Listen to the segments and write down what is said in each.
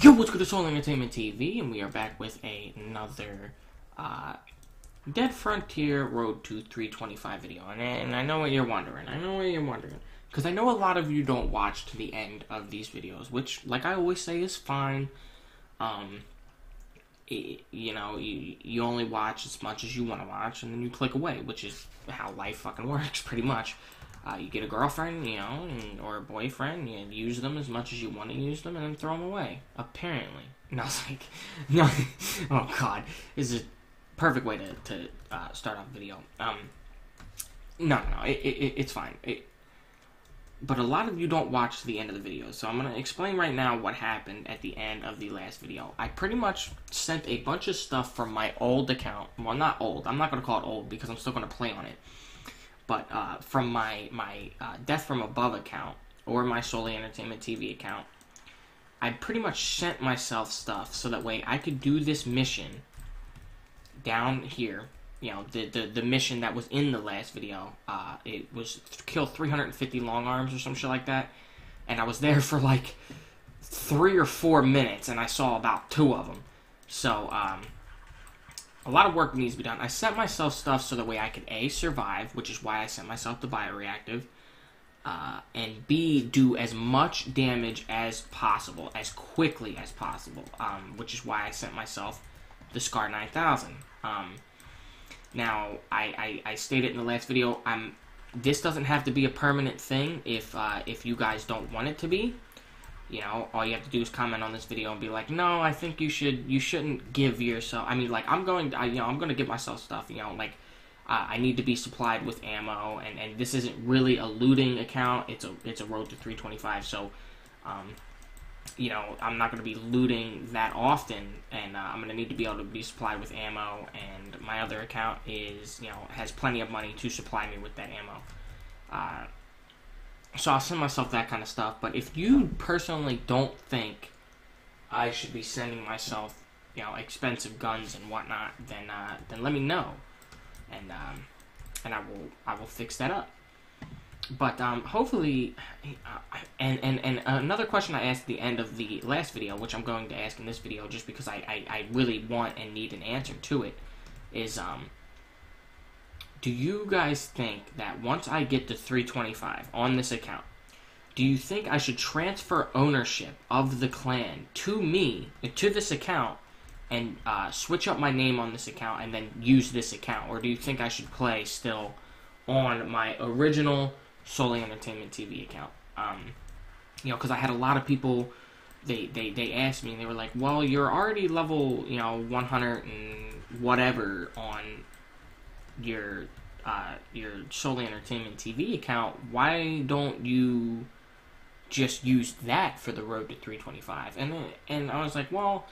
Yo, what's good? It's Solely Entertainment TV, and we are back with another uh, Dead Frontier Road to 325 video. And, and I know what you're wondering. I know what you're wondering. Because I know a lot of you don't watch to the end of these videos, which, like I always say, is fine. Um, it, you know, you, you only watch as much as you want to watch, and then you click away, which is how life fucking works, pretty much. Uh, you get a girlfriend, you know, and, or a boyfriend, you use them as much as you want to use them, and then throw them away. Apparently. and I was like, no, oh god, this is a perfect way to, to uh, start off video. Um, no, no, no, it, it, it's fine. It, but a lot of you don't watch the end of the video, so I'm going to explain right now what happened at the end of the last video. I pretty much sent a bunch of stuff from my old account. Well, not old. I'm not going to call it old because I'm still going to play on it but uh, from my my uh, Death from Above account or my Solely Entertainment TV account, I pretty much sent myself stuff so that way I could do this mission down here. You know, the the, the mission that was in the last video. Uh, it was kill 350 long arms or some shit like that, and I was there for like three or four minutes, and I saw about two of them. So um, a lot of work needs to be done. I sent myself stuff so that way I could A, survive, which is why I sent myself the bioreactive, uh, and B, do as much damage as possible, as quickly as possible, um, which is why I sent myself the Scar 9000. Um, now, I, I, I stated in the last video, I'm this doesn't have to be a permanent thing if uh, if you guys don't want it to be you know all you have to do is comment on this video and be like no i think you should you shouldn't give yourself i mean like i'm going I, you know i'm going to give myself stuff you know like uh, i need to be supplied with ammo and and this isn't really a looting account it's a it's a road to 325 so um you know i'm not going to be looting that often and uh, i'm going to need to be able to be supplied with ammo and my other account is you know has plenty of money to supply me with that ammo. Uh, so I'll send myself that kind of stuff. But if you personally don't think I should be sending myself, you know, expensive guns and whatnot, then uh, then let me know, and um, and I will I will fix that up. But um, hopefully, uh, and, and and another question I asked at the end of the last video, which I'm going to ask in this video, just because I, I, I really want and need an answer to it, is um, do you guys think that once I get to 325 on this account, do you think I should transfer ownership of the clan to me, to this account, and uh, switch up my name on this account and then use this account? Or do you think I should play still on my original Solely Entertainment TV account? Um, you know, because I had a lot of people, they, they, they asked me, and they were like, well, you're already level, you know, 100 and whatever on your uh, your Solely Entertainment TV account, why don't you just use that for the road to 325? And and I was like, well,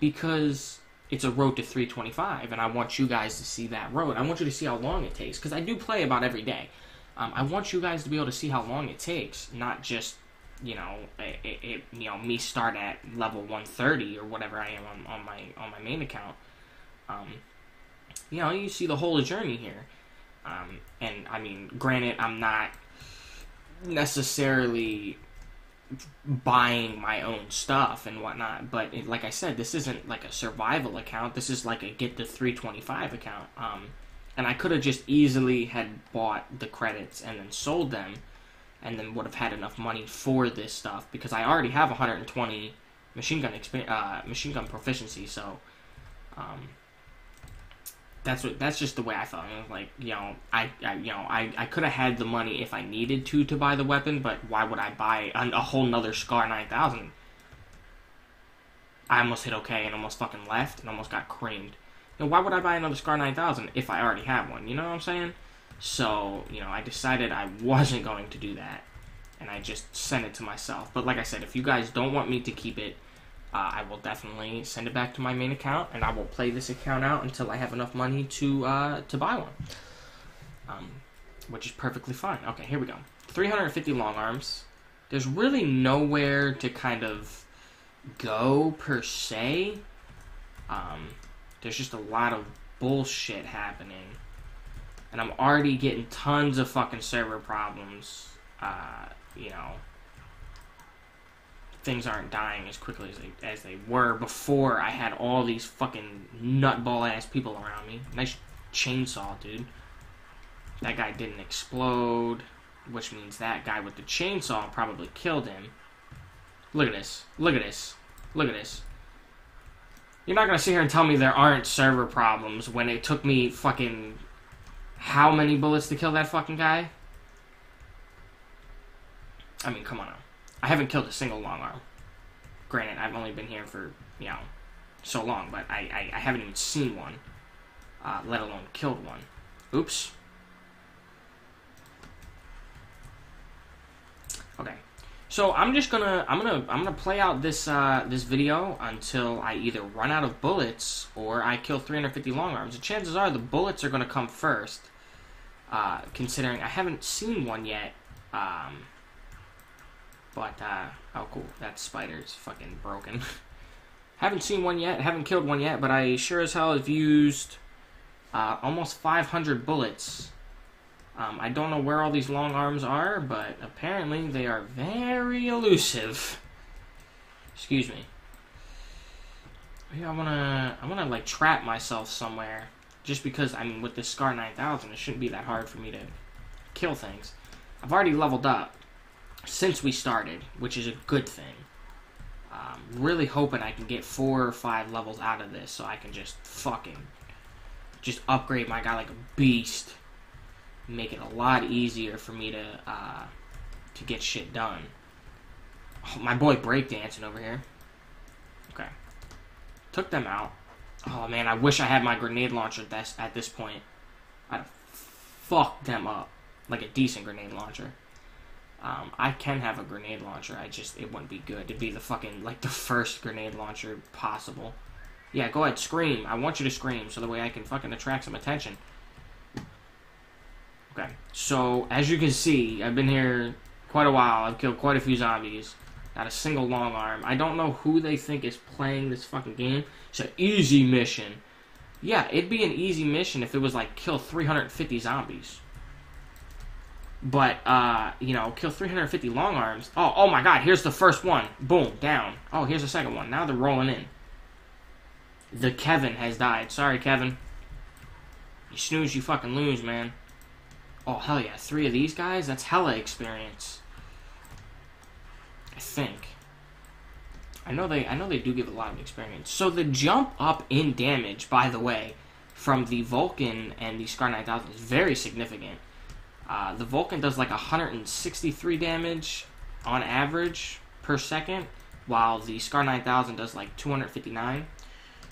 because it's a road to 325, and I want you guys to see that road. I want you to see how long it takes because I do play about every day. Um, I want you guys to be able to see how long it takes, not just you know, it, it, you know, me start at level 130 or whatever I am on, on my on my main account. Um, you know, you see the whole journey here. Um, and I mean, granted, I'm not necessarily buying my own stuff and whatnot, but it, like I said, this isn't like a survival account. This is like a get the 325 account. Um, and I could have just easily had bought the credits and then sold them, and then would have had enough money for this stuff because I already have 120 machine gun exp- uh, machine gun proficiency. So. Um, that's what that's just the way I felt. I was like, you know, I, I you know, I, I could have had the money if I needed to to buy the weapon, but why would I buy a, a whole nother Scar 9000? I almost hit okay and almost fucking left and almost got creamed. Know, why would I buy another Scar 9000 if I already have one? You know what I'm saying? So, you know, I decided I wasn't going to do that. And I just sent it to myself. But like I said, if you guys don't want me to keep it, uh, I will definitely send it back to my main account, and I will play this account out until I have enough money to uh, to buy one, um, which is perfectly fine. Okay, here we go. 350 long arms. There's really nowhere to kind of go per se. Um, there's just a lot of bullshit happening, and I'm already getting tons of fucking server problems. Uh, you know things aren't dying as quickly as they as they were before I had all these fucking nutball ass people around me. Nice chainsaw, dude. That guy didn't explode, which means that guy with the chainsaw probably killed him. Look at this. Look at this. Look at this. You're not gonna sit here and tell me there aren't server problems when it took me fucking how many bullets to kill that fucking guy? I mean, come on. I haven't killed a single long arm. Granted, I've only been here for, you know, so long, but I, I, I haven't even seen one, uh, let alone killed one. Oops. Okay. So I'm just gonna I'm gonna I'm gonna play out this uh, this video until I either run out of bullets or I kill 350 long arms. The chances are the bullets are gonna come first, uh, considering I haven't seen one yet. Um, but, uh, oh cool, that spider's fucking broken. haven't seen one yet, haven't killed one yet, but I sure as hell have used uh, almost 500 bullets. Um, I don't know where all these long arms are, but apparently they are very elusive. Excuse me. Yeah, I wanna, I wanna like trap myself somewhere, just because I mean with this Scar 9000, it shouldn't be that hard for me to kill things. I've already leveled up, since we started, which is a good thing. Um, really hoping I can get four or five levels out of this so I can just fucking just upgrade my guy like a beast. Make it a lot easier for me to uh, to get shit done. Oh, my boy breakdancing over here. Okay. Took them out. Oh man, I wish I had my grenade launcher at this, at this point. I'd fuck them up. Like a decent grenade launcher. Um, I can have a grenade launcher. I just it wouldn't be good. It'd be the fucking like the first grenade launcher possible. Yeah, go ahead, scream. I want you to scream so the way I can fucking attract some attention. Okay, so as you can see, I've been here quite a while. I've killed quite a few zombies. Not a single long arm. I don't know who they think is playing this fucking game. It's an easy mission. Yeah, it'd be an easy mission if it was like kill 350 zombies. But, uh, you know, kill 350 long arms. Oh, oh my god, here's the first one. Boom, down. Oh, here's the second one. Now they're rolling in. The Kevin has died. Sorry, Kevin. You snooze, you fucking lose, man. Oh, hell yeah. Three of these guys? That's hella experience. I think. I know they I know they do give a lot of experience. So the jump up in damage, by the way, from the Vulcan and the Scar 9000 is very significant. Uh, the Vulcan does like 163 damage on average per second, while the Scar 9000 does like 259.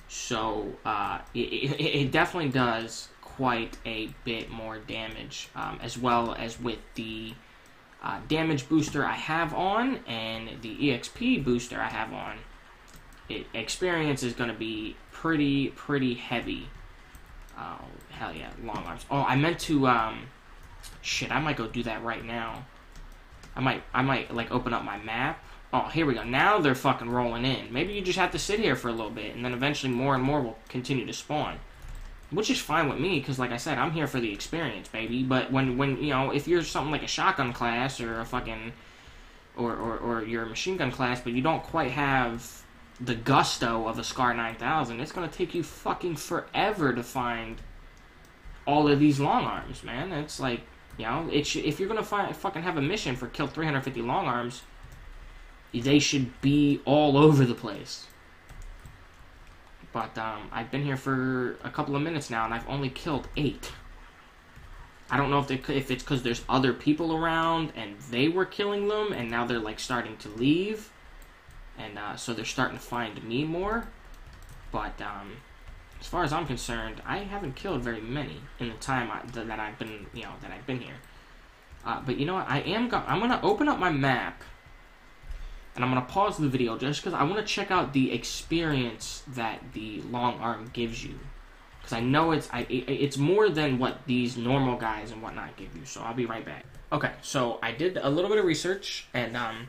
So uh, it, it, it, definitely does quite a bit more damage, um, as well as with the uh, damage booster I have on and the EXP booster I have on. It, experience is going to be pretty, pretty heavy. Oh, hell yeah, long arms. Oh, I meant to. Um, Shit, I might go do that right now. I might, I might, like, open up my map. Oh, here we go. Now they're fucking rolling in. Maybe you just have to sit here for a little bit, and then eventually more and more will continue to spawn. Which is fine with me, because like I said, I'm here for the experience, baby. But when, when you know, if you're something like a shotgun class, or a fucking... Or, or, or you're a machine gun class, but you don't quite have the gusto of a Scar 9000, it's going to take you fucking forever to find all of these long arms, man. It's like, you know, it if you're gonna find, fucking have a mission for kill 350 long arms, they should be all over the place. But um, I've been here for a couple of minutes now, and I've only killed eight. I don't know if they if it's because there's other people around and they were killing them, and now they're like starting to leave, and uh, so they're starting to find me more. But um, as far as I'm concerned, I haven't killed very many in the time I, that I've been, you know, that I've been here. Uh, but you know what? I am. Go- I'm gonna open up my map, and I'm gonna pause the video just because I want to check out the experience that the long arm gives you. Because I know it's I, it, it's more than what these normal guys and whatnot give you. So I'll be right back. Okay, so I did a little bit of research, and um,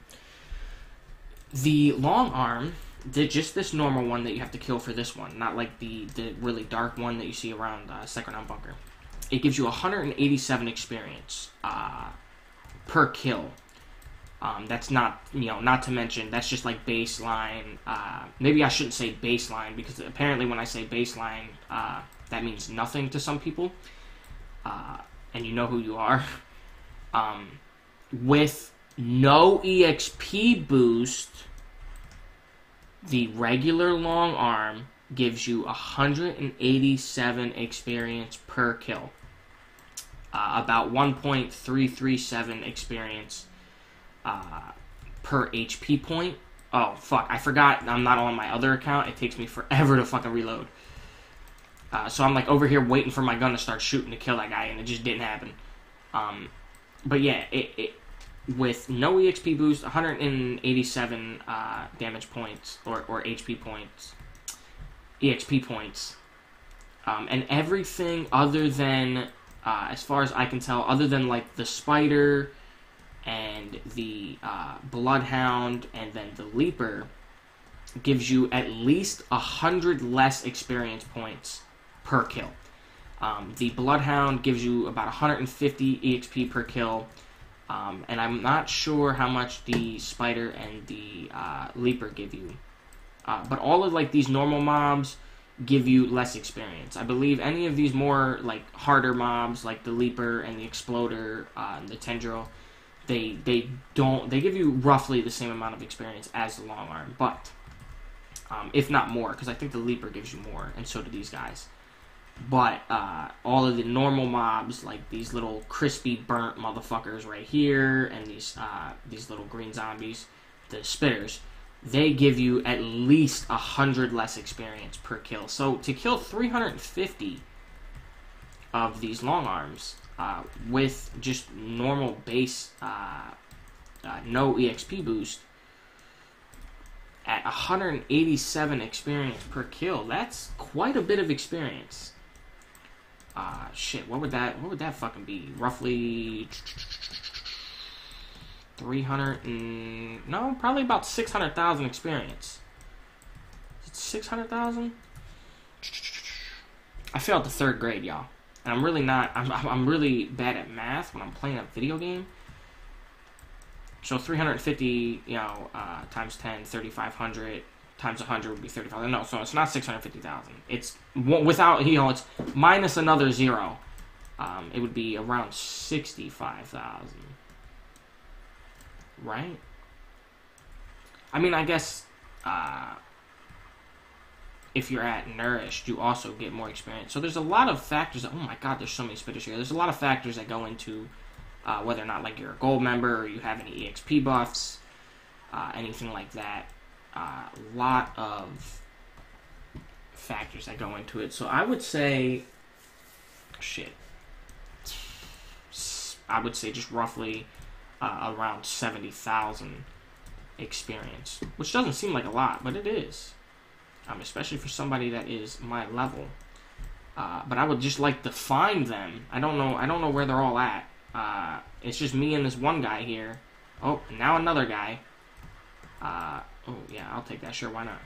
the long arm just this normal one that you have to kill for this one, not like the, the really dark one that you see around uh, Secronom Bunker. It gives you 187 experience uh, per kill. Um, that's not, you know, not to mention that's just like baseline. Uh, maybe I shouldn't say baseline because apparently when I say baseline, uh, that means nothing to some people, uh, and you know who you are. Um, with no EXP boost, the regular long arm gives you 187 experience per kill. Uh, about 1.337 experience uh, per HP point. Oh fuck! I forgot. I'm not on my other account. It takes me forever to fucking reload. Uh, so I'm like over here waiting for my gun to start shooting to kill that guy, and it just didn't happen. Um, but yeah, it, it with no EXP boost, 187 uh, damage points or, or HP points, EXP points, um, and everything other than, uh, as far as I can tell, other than like the spider and the uh, bloodhound and then the leaper, gives you at least a hundred less experience points per kill. Um, the bloodhound gives you about 150 EXP per kill. Um, and I'm not sure how much the spider and the uh, leaper give you. Uh, but all of like these normal mobs give you less experience. I believe any of these more like harder mobs, like the leaper and the exploder, uh, and the tendril, they they don't they give you roughly the same amount of experience as the long arm, but um, if not more, because I think the leaper gives you more, and so do these guys. But uh, all of the normal mobs, like these little crispy burnt motherfuckers right here, and these uh, these little green zombies, the spitters, they give you at least a hundred less experience per kill. So to kill 350 of these long arms uh, with just normal base, uh, uh, no EXP boost, at 187 experience per kill, that's quite a bit of experience. Uh, shit, what would that, what would that fucking be? Roughly 300 and, no, probably about 600,000 experience. 600,000? I failed the third grade, y'all. And I'm really not, I'm, I'm really bad at math when I'm playing a video game. So 350, you know, uh, times 10, 3,500 times 100 would be 35. No, so it's not 650,000. It's without, you know, it's minus another zero. Um, it would be around 65,000. Right? I mean, I guess uh, if you're at nourished, you also get more experience. So there's a lot of factors. That, oh my god, there's so many spitters here. There's a lot of factors that go into uh, whether or not like you're a gold member or you have any EXP buffs, uh, anything like that. A lot of factors that go into it. So I would say, shit, I would say just roughly uh, around 70,000 experience, which doesn't seem like a lot, but it is. Um, especially for somebody that is my level. Uh, but I would just like to find them. I don't know. I don't know where they're all at. Uh, it's just me and this one guy here. Oh, now another guy. Uh, oh, yeah, I'll take that. Sure, why not?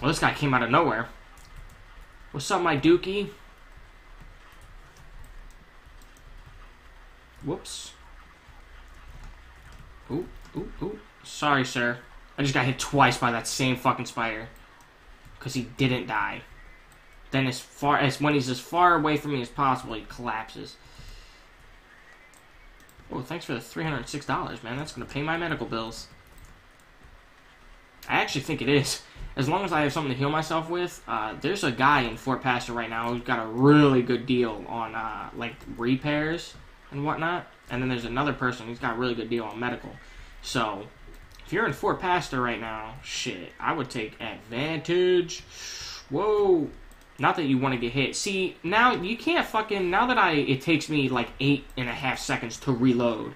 Well, this guy came out of nowhere. What's up, my dookie? Whoops. Ooh, ooh, ooh. Sorry, sir. I just got hit twice by that same fucking spider. Because he didn't die. Then as far as when he's as far away from me as possible, he collapses. Oh, thanks for the $306, man. That's going to pay my medical bills. I actually think it is. As long as I have something to heal myself with, uh, there's a guy in Fort Pastor right now who's got a really good deal on, uh, like, repairs and whatnot. And then there's another person who's got a really good deal on medical. So, if you're in Fort Pastor right now, shit, I would take advantage. Whoa. Not that you want to get hit. See, now you can't fucking. Now that I. It takes me like eight and a half seconds to reload.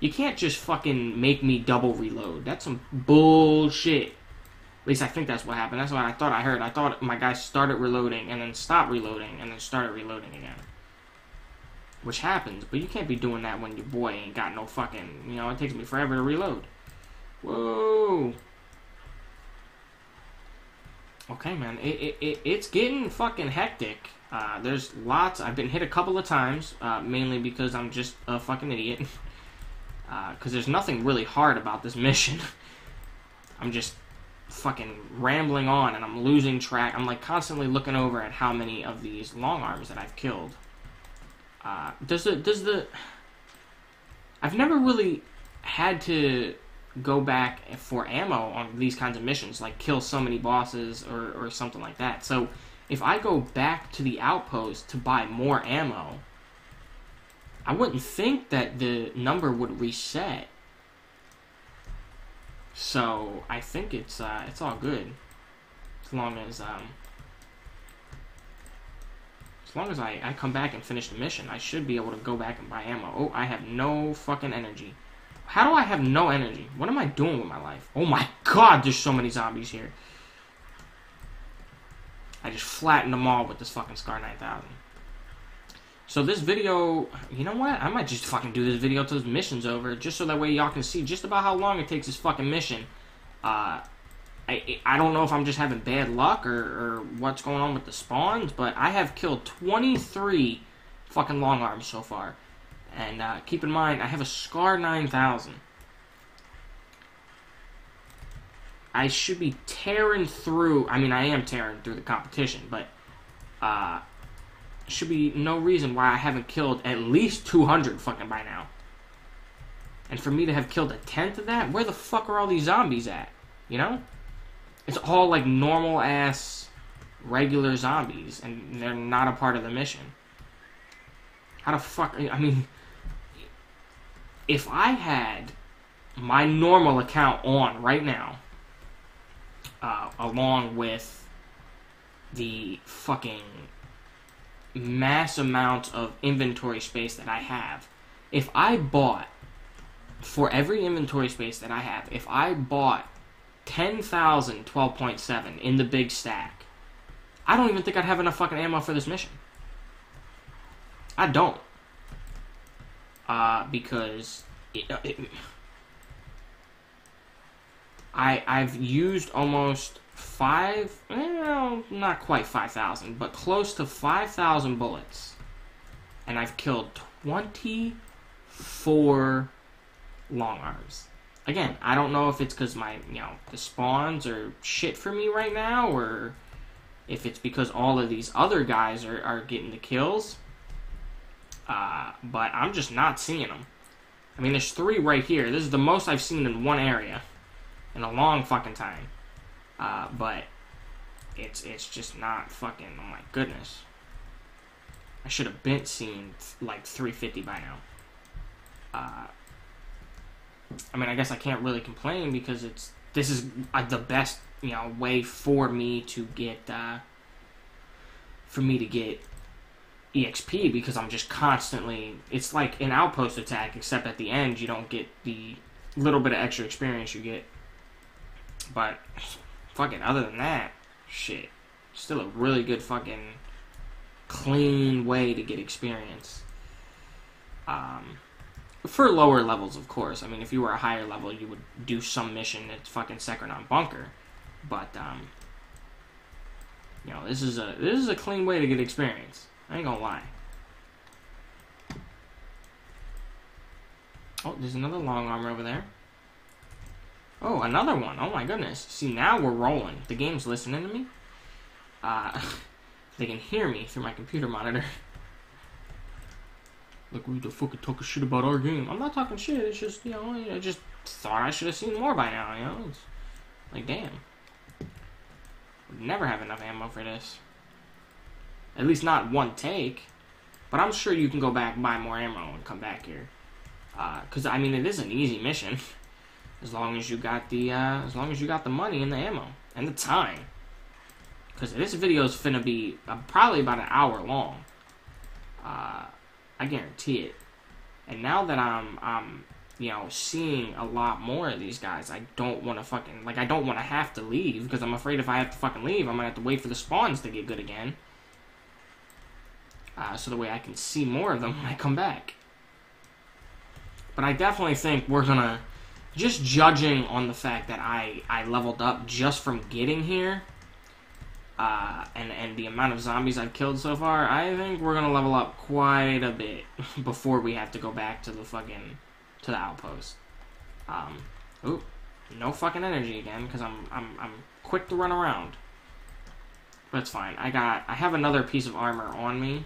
You can't just fucking make me double reload. That's some bullshit. At least I think that's what happened. That's what I thought I heard. I thought my guy started reloading and then stopped reloading and then started reloading again. Which happens, but you can't be doing that when your boy ain't got no fucking. You know, it takes me forever to reload. Whoa. Okay, man, it, it, it, it's getting fucking hectic. Uh, there's lots. I've been hit a couple of times, uh, mainly because I'm just a fucking idiot. Because uh, there's nothing really hard about this mission. I'm just fucking rambling on and I'm losing track. I'm like constantly looking over at how many of these long arms that I've killed. Uh, does the does the I've never really had to go back for ammo on these kinds of missions, like kill so many bosses or, or something like that. So if I go back to the outpost to buy more ammo, I wouldn't think that the number would reset. So I think it's uh, it's all good, as long as um, as long as I, I come back and finish the mission, I should be able to go back and buy ammo. Oh, I have no fucking energy. How do I have no energy? What am I doing with my life? Oh my god, there's so many zombies here. I just flattened them all with this fucking Scar 9000. So this video, you know what? I might just fucking do this video till this mission's over, just so that way y'all can see just about how long it takes this fucking mission. Uh, I, I don't know if I'm just having bad luck or, or what's going on with the spawns, but I have killed 23 fucking long arms so far. And uh, keep in mind, I have a Scar 9000. I should be tearing through. I mean, I am tearing through the competition, but uh, should be no reason why I haven't killed at least 200 fucking by now. And for me to have killed a tenth of that, where the fuck are all these zombies at? You know? It's all like normal ass regular zombies, and they're not a part of the mission. How the fuck? I mean, if I had my normal account on right now, uh, along with the fucking mass amount of inventory space that I have, if I bought for every inventory space that I have, if I bought 10,000 12.7 in the big stack. I don't even think I'd have enough fucking ammo for this mission. I don't. Uh, because it, uh, it, I I've used almost five, well, not quite five thousand, but close to five thousand bullets, and I've killed twenty four long arms again, I don't know if it's because my, you know, the spawns are shit for me right now, or if it's because all of these other guys are, are getting the kills. Uh, but I'm just not seeing them. I mean, there's three right here. This is the most I've seen in one area in a long fucking time. Uh, but it's it's just not fucking. Oh my goodness. I should have been seeing like 350 by now. Uh, I mean, I guess I can't really complain because it's this is uh, the best you know way for me to get uh, for me to get exp because I'm just constantly. It's like an outpost attack, except at the end you don't get the little bit of extra experience you get. But fucking other than that, shit, still a really good fucking clean way to get experience. Um, for lower levels, of course. I mean, if you were a higher level, you would do some mission at fucking Sekron Bunker. But, um, you know, this is a this is a clean way to get experience. I ain't gonna lie. Oh, there's another long arm over there. Oh, another one. Oh my goodness. See, now we're rolling. The game's listening to me. Uh, they can hear me through my computer monitor. Like we the fucking talking shit about our game. I'm not talking shit. It's just you know I just thought I should have seen more by now. You know, it's like damn. Would never have enough ammo for this. At least not one take. But I'm sure you can go back buy more ammo and come back here. Uh, Cause I mean it is an easy mission. As long as you got the uh, as long as you got the money and the ammo and the time. Cause this video is finna be uh, probably about an hour long. Uh, I guarantee it. And now that I'm, I'm, you know, seeing a lot more of these guys, I don't want to fucking, like, I don't want to have to leave because I'm afraid if I have to fucking leave, I'm gonna have to wait for the spawns to get good again. Uh, so the way I can see more of them when I come back. But I definitely think we're gonna, just judging on the fact that I, I leveled up just from getting here, uh, and and the amount of zombies I've killed so far, I think we're gonna level up quite a bit before we have to go back to the fucking to the outpost. Um, oop, no fucking energy again because I'm I'm I'm quick to run around. But it's fine. I got I have another piece of armor on me.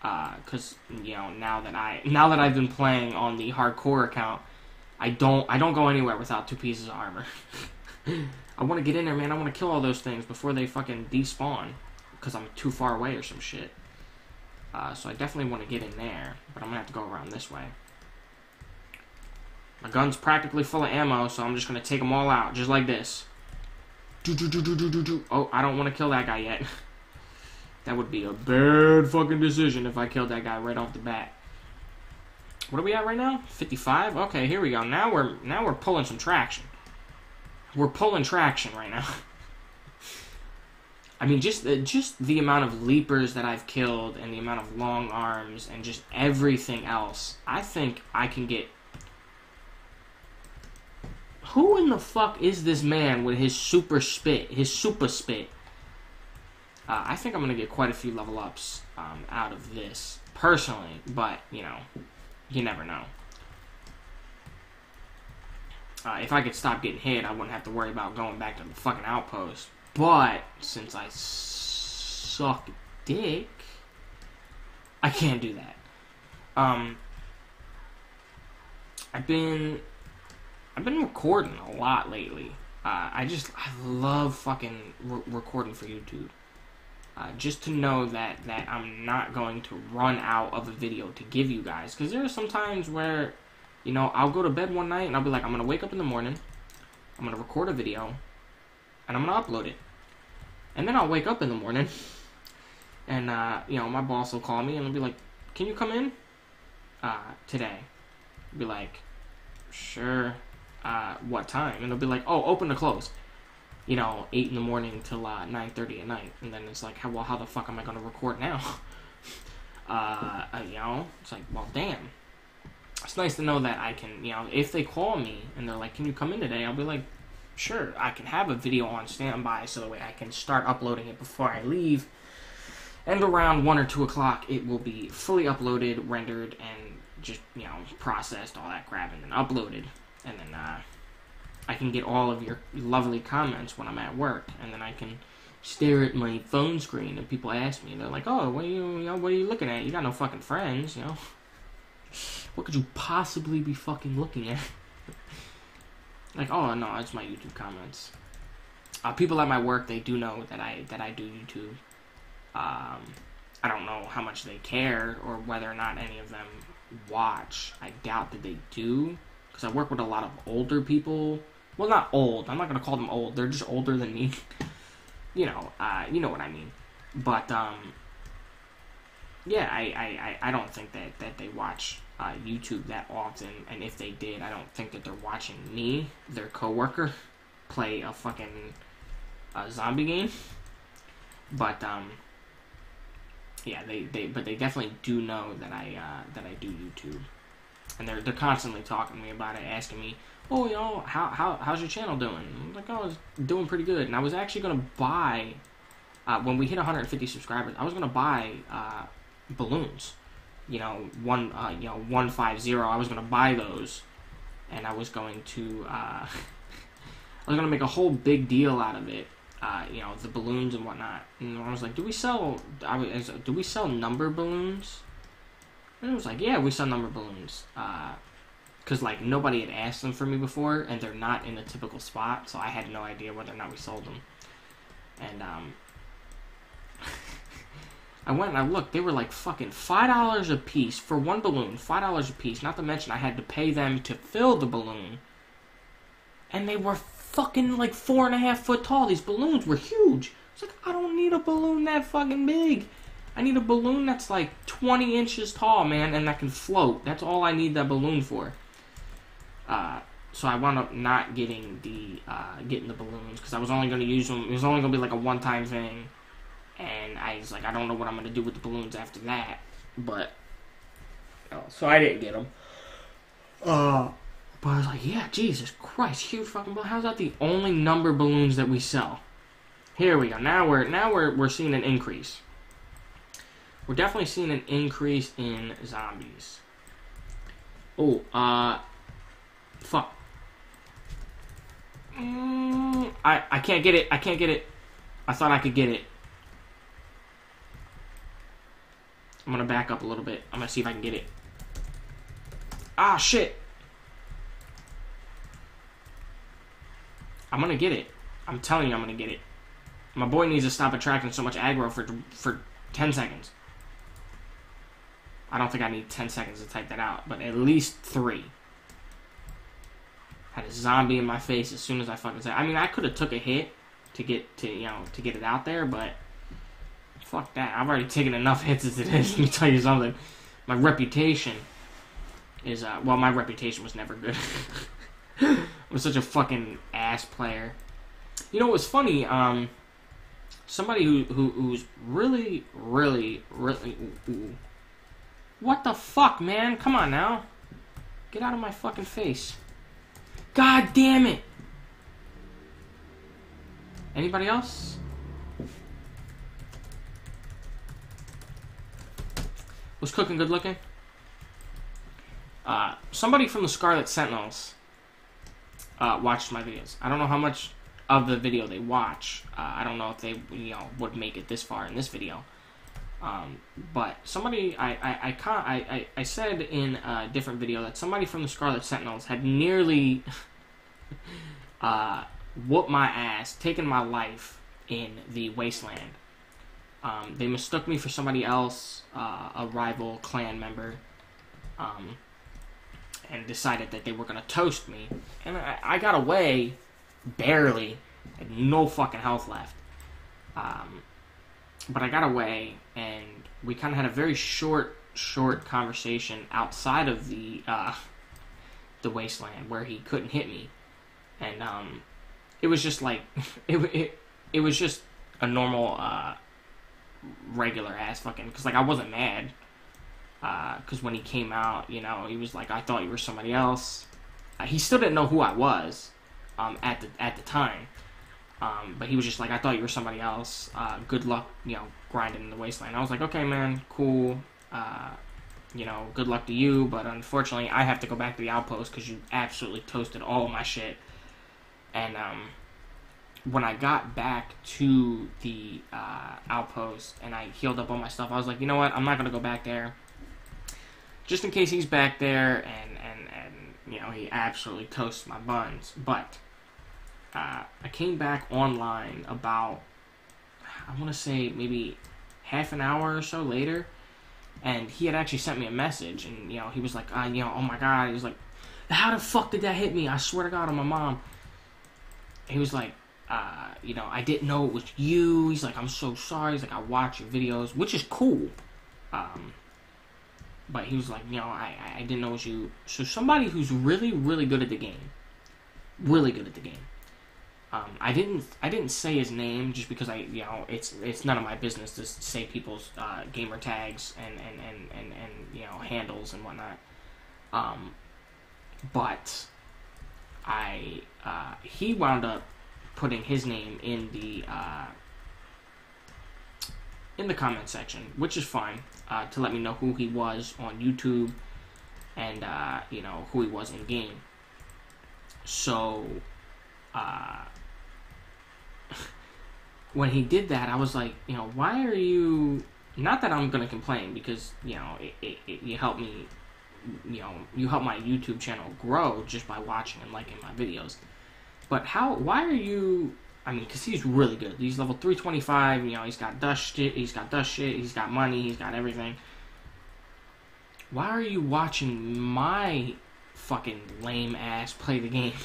Uh, cause you know now that I now that I've been playing on the hardcore account, I don't I don't go anywhere without two pieces of armor. I want to get in there, man. I want to kill all those things before they fucking despawn, because I'm too far away or some shit. Uh, so I definitely want to get in there, but I'm gonna have to go around this way. My gun's practically full of ammo, so I'm just gonna take them all out, just like this. Do do do do do do do. Oh, I don't want to kill that guy yet. that would be a bad fucking decision if I killed that guy right off the bat. What are we at right now? 55. Okay, here we go. Now we're now we're pulling some traction. We're pulling traction right now. I mean, just the, just the amount of leapers that I've killed and the amount of long arms and just everything else. I think I can get. Who in the fuck is this man with his super spit, his super spit? Uh, I think I'm gonna get quite a few level ups um, out of this personally, but you know, you never know. Uh, if I could stop getting hit, I wouldn't have to worry about going back to the fucking outpost. But since I suck dick, I can't do that. Um, I've been I've been recording a lot lately. Uh, I just I love fucking re- recording for YouTube. Uh, just to know that that I'm not going to run out of a video to give you guys, because there are some times where, you know, I'll go to bed one night and I'll be like, I'm gonna wake up in the morning, I'm gonna record a video, and I'm gonna upload it, and then I'll wake up in the morning, and uh, you know, my boss will call me and I'll be like, Can you come in, uh, today? I'll be like, Sure. Uh, what time? And they'll be like, Oh, open to close you know, eight in the morning till uh, nine thirty at night, and then it's like, how, well, how the fuck am I gonna record now? uh, uh, you know, it's like, well, damn. It's nice to know that I can, you know, if they call me and they're like, can you come in today? I'll be like, sure. I can have a video on standby so that way I can start uploading it before I leave. And around one or two o'clock, it will be fully uploaded, rendered, and just you know processed, all that crap, and then uploaded, and then uh, I can get all of your lovely comments when I'm at work, and then I can stare at my phone screen and people ask me, they're like, "Oh, what are you, you know, what are you looking at? You got no fucking friends, you know? What could you possibly be fucking looking at?" like, "Oh no, it's my YouTube comments." Uh, people at my work, they do know that I that I do YouTube. Um, I don't know how much they care or whether or not any of them watch. I doubt that they do because I work with a lot of older people well, not old. I'm not gonna call them old. They're just older than me. you know, uh, you know what I mean. But um, yeah, I, I, I don't think that, that they watch uh, YouTube that often. And if they did, I don't think that they're watching me, their coworker, play a fucking uh, zombie game. But um, yeah, they, they but they definitely do know that I uh, that I do YouTube, and they're they're constantly talking to me about it, asking me oh, you know, how, how, how's your channel doing? I'm like, oh, it's doing pretty good. And I was actually going to buy, uh, when we hit 150 subscribers, I was going to buy uh, balloons. You know, one, uh, you know, 150. I was going to buy those. And I was going to, uh, I was to make a whole big deal out of it. Uh, you know, the balloons and whatnot. And I was like, do we sell, do we sell number balloons? And it was like, yeah, we sell number balloons. Uh, because like nobody had asked them for me before, and they're not in the typical spot, so I had no idea whether or not we sold them. And um, I went and I looked; they were like fucking five dollars a piece for one balloon, five dollars a piece. Not to mention I had to pay them to fill the balloon, and they were fucking like four and a half foot tall. These balloons were huge. It's like I don't need a balloon that fucking big. I need a balloon that's like 20 inches tall, man, and that can float. That's all I need that balloon for. Uh, so I wound up not getting the uh, getting the balloons because I was only going to use them. It was only going to be like a one time thing, and I was like, I don't know what I'm going to do with the balloons after that. But oh, so I didn't get them. Uh, but I was like, yeah, Jesus Christ, huge fucking balloon. How's that the only number balloons that we sell? Here we go. Now we're now we're we're seeing an increase. We're definitely seeing an increase in zombies. Oh, uh, fuck. Mm, I I can't get it. I can't get it. I thought I could get it. I'm gonna back up a little bit. I'm gonna see if I can get it. Ah, shit. I'm gonna get it. I'm telling you, I'm gonna get it. My boy needs to stop attracting so much aggro for for 10 seconds. I don't think I need 10 seconds to type that out, but at least three. Had a zombie in my face as soon as I fucking said. I mean, I could have took a hit to get to you know to get it out there, but fuck that. I've already taken enough hits as it is. Let me tell you something. My reputation is uh well, my reputation was never good. I was such a fucking ass player. You know, was funny. Um, somebody who, who who's really, really, really. Ooh, ooh. What the fuck, man? Come on now. Get out of my fucking face. God damn it. Anybody else? Was cooking good looking? Uh, somebody from the Scarlet Sentinels uh, watched my videos. I don't know how much of the video they watch. Uh, I don't know if they you know would make it this far in this video. Um, but somebody, I, I, I, I, I, I said in a different video that somebody from the Scarlet Sentinels had nearly uh, whooped my ass, taken my life in the Wasteland. Um, they mistook me for somebody else, uh, a rival clan member, um, and decided that they were going to toast me. And I, I got away barely, had no fucking health left. Um, but I got away, and we kind of had a very short, short conversation outside of the uh, the wasteland where he couldn't hit me, and um, it was just like it it it was just a normal uh, regular ass fucking because like I wasn't mad because uh, when he came out, you know, he was like, I thought you were somebody else. Uh, he still didn't know who I was um, at the at the time. Um, but he was just like, I thought you were somebody else. Uh, good luck, you know, grinding in the wasteland. I was like, okay, man, cool. Uh, you know, good luck to you. But unfortunately, I have to go back to the outpost because you absolutely toasted all of my shit. And um, when I got back to the uh, outpost and I healed up all my stuff, I was like, you know what? I'm not gonna go back there, just in case he's back there and and and you know he absolutely toasts my buns. But uh, I came back online about, I want to say maybe half an hour or so later, and he had actually sent me a message, and you know he was like, uh, you know, oh my god, he was like, how the fuck did that hit me? I swear to God, on my mom. He was like, uh, you know, I didn't know it was you. He's like, I'm so sorry. He's like, I watch your videos, which is cool. Um, but he was like, you know, I, I didn't know it was you. So somebody who's really, really good at the game, really good at the game, um, I didn't I didn't say his name just because I you know it's it's none of my business to say people's uh, gamer tags and, and, and, and, and you know handles and whatnot. Um, but I uh, he wound up putting his name in the uh, in the comment section, which is fine uh, to let me know who he was on YouTube and uh, you know who he was in game. So uh, when he did that, I was like, you know, why are you? Not that I'm gonna complain because you know it, it, it, you help me, you know, you help my YouTube channel grow just by watching and liking my videos. But how? Why are you? I mean, because he's really good. He's level 325. You know, he's got dust shit. He's got dust shit. He's got money. He's got everything. Why are you watching my fucking lame ass play the game?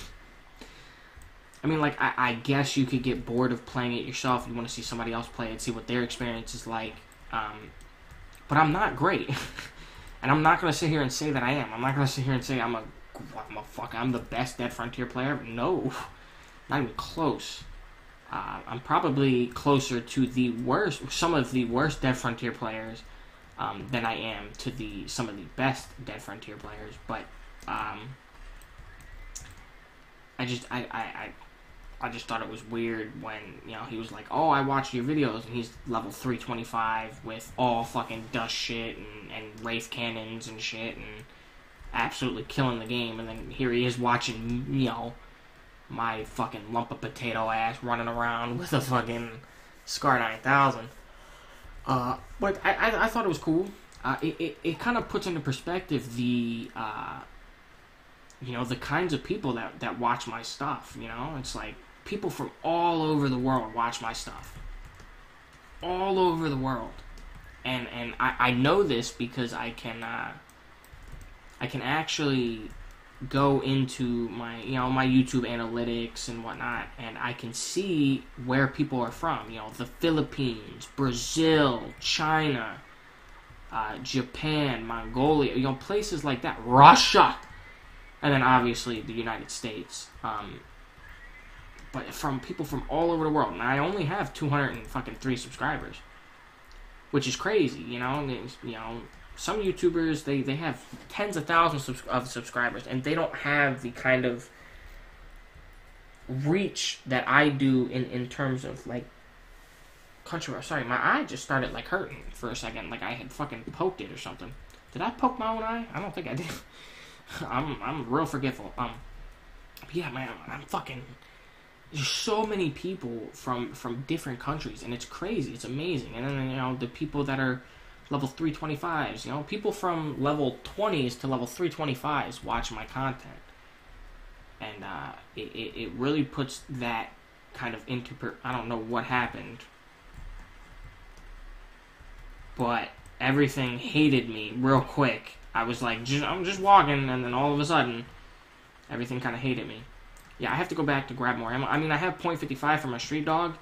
I mean, like, I, I, guess you could get bored of playing it yourself. You want to see somebody else play it, see what their experience is like. Um, but I'm not great. and I'm not going to sit here and say that I am. I'm not going to sit here and say I'm a, I'm a fuck, I'm the best Dead Frontier player. No. Not even close. Uh, I'm probably closer to the worst, some of the worst Dead Frontier players um, than I am to the some of the best Dead Frontier players. But um, I just I, I, I just thought it was weird when, you know, he was like, oh, I watched your videos, and he's level 325 with all fucking dust shit and, and Wraith cannons and shit, and absolutely killing the game, and then here he is watching, you know, my fucking lump of potato ass running around with a fucking Scar 9000. Uh, but I, I, I thought it was cool. Uh, it, it, it kind of puts into perspective the, uh, you know, the kinds of people that, that watch my stuff, you know? It's like people from all over the world watch my stuff. All over the world. And, and I, I know this because I can, uh, I can actually go into my you know my YouTube analytics and whatnot, and I can see where people are from. You know, the Philippines, Brazil, China, uh, Japan, Mongolia. You know, places like that. Russia, and then obviously the United States. Um, but from people from all over the world, and I only have two hundred and fucking three subscribers, which is crazy. You know, you know some YouTubers they they have tens of thousands of subscribers and they don't have the kind of reach that I do in in terms of like country. Sorry, my eye just started like hurting for a second, like I had fucking poked it or something. Did I poke my own eye? I don't think I did. I'm I'm real forgetful. Um, yeah, man, I'm fucking. There's so many people from from different countries, and it's crazy. It's amazing. And then you know the people that are level 325s. You know, people from level 20s to level 325s watch my content, and uh, it, it, it really puts that kind of into per- I don't know what happened, but everything hated me real quick. I was like, just, I'm just walking, and then all of a sudden, everything kind of hated me. Yeah, I have to go back to grab more ammo. I mean, I have .55 for my street dog,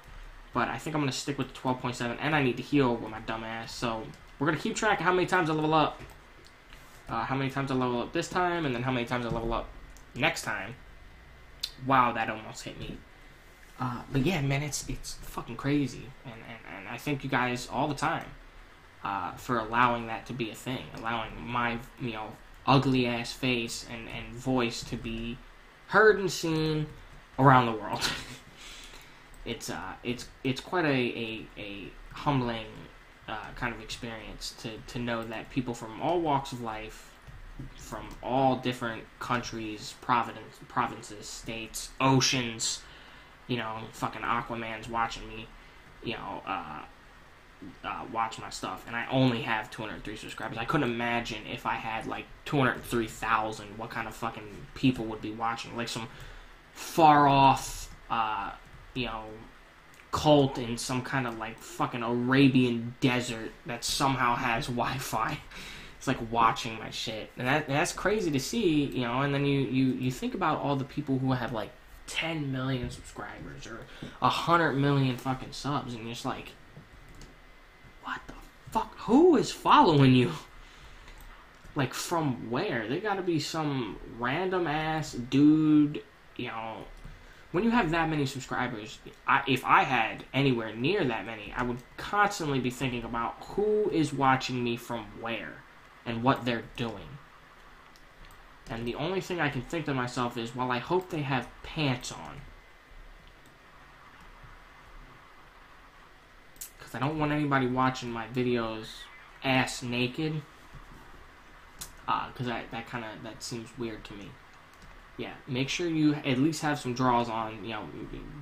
but I think I'm gonna stick with the 12.7, and I need to heal with my dumb ass. So we're going to keep track of how many times I level up. Uh, how many times I level up this time, and then how many times I level up next time. Wow, that almost hit me. Uh, but yeah, man, it's it's fucking crazy, and, and, and I thank you guys all the time uh, for allowing that to be a thing, allowing my you know ugly ass face and, and voice to be heard and seen around the world. it's uh it's it's quite a, a, a humbling uh, kind of experience to, to know that people from all walks of life, from all different countries, province, provinces, states, oceans, you know, fucking Aquaman's watching me, you know, uh, uh, watch my stuff, and I only have 203 subscribers. I couldn't imagine if I had like 203,000, what kind of fucking people would be watching. Like some far off, uh, you know, cult in some kind of like fucking Arabian desert that somehow has Wi-Fi. It's like watching my shit, and that that's crazy to see, you know. And then you you you think about all the people who have like 10 million subscribers or a hundred million fucking subs, and you're just like, what the fuck? Who is following you? Like from where? They gotta be some random ass dude, you know, when you have that many subscribers, I, if I had anywhere near that many, I would constantly be thinking about who is watching me from where and what they're doing. And the only thing I can think to myself is, well, I hope they have pants on. Because I don't want anybody watching my videos ass naked. Because uh, that, kind of, that seems weird to me yeah, make sure you at least have some drawers on. You know,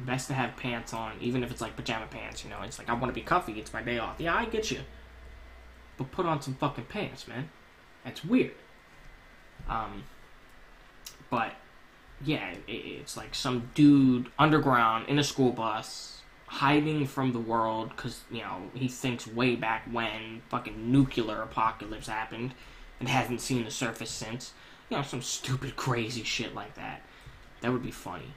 best to have pants on, even if it's like pajama pants. You know, it's like I want to be comfy. It's my day off. Yeah, I get you, but put on some fucking pants, man. That's weird. Um, but yeah, it, it's like some dude underground in a school bus hiding from the world because you know he thinks way back when fucking nuclear apocalypse happened and hasn't seen the surface since you know, some stupid, crazy shit like that. That would be funny.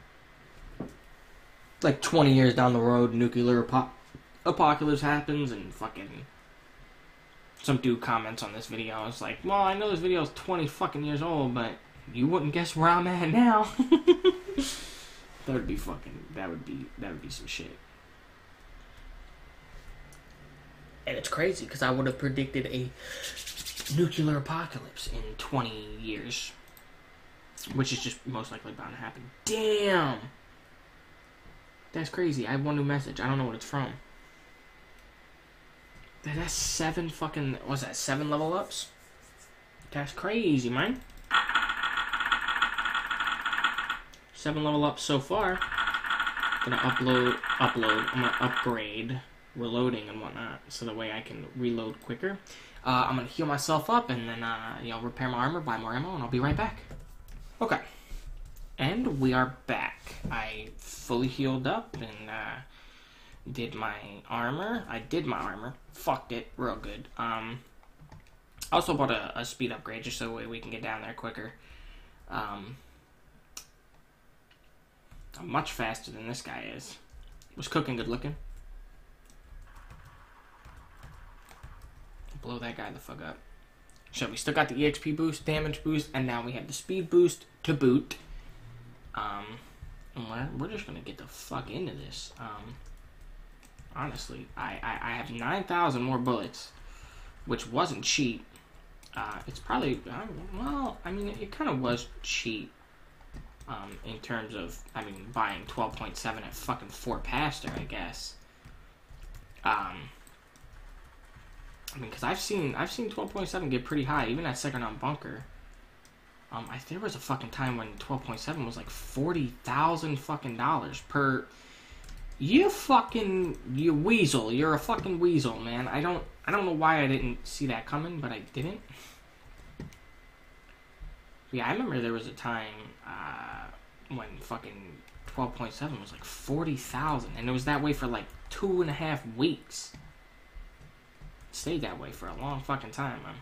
Like 20 years down the road, nuclear apo- apocalypse happens, and fucking. Some dude comments on this video. It's like, well, I know this video is 20 fucking years old, but you wouldn't guess where I'm at now. that would be fucking. That would be. That would be some shit. And it's crazy because I would have predicted a nuclear apocalypse in 20 years, which is just most likely bound to happen. Damn! That's crazy. I have one new message. I don't know what it's from. That's seven fucking. What's that? Seven level ups? That's crazy, man. Seven level ups so far. Gonna upload. Upload. I'm gonna upgrade reloading and whatnot, so the way I can reload quicker. Uh, I'm gonna heal myself up and then uh, you know repair my armor, buy more ammo, and I'll be right back. Okay, and we are back. I fully healed up and uh, did my armor. I did my armor. Fucked it real good. Um, I also bought a, a speed upgrade just so we can get down there quicker. Um, I'm much faster than this guy is. Was cooking good looking. Blow that guy the fuck up. So we still got the EXP boost, damage boost, and now we have the speed boost to boot. Um, we're, we're just gonna get the fuck into this. Um, honestly, I, I, I have 9,000 more bullets, which wasn't cheap. Uh, it's probably, uh, well, I mean, it, kind of was cheap. Um, in terms of, I mean, buying 12.7 at fucking Fort Pastor, I guess. Um, I mean, because I've seen I've seen 12.7 get pretty high, even at Secronom Bunker. Um, I there was a fucking time when 12.7 was like forty thousand fucking dollars per. You fucking you weasel. You're a fucking weasel, man. I don't I don't know why I didn't see that coming, but I didn't. Yeah, I remember there was a time uh, when fucking 12.7 was like 40,000, and it was that way for like two and a half weeks stayed that way for a long fucking time, man.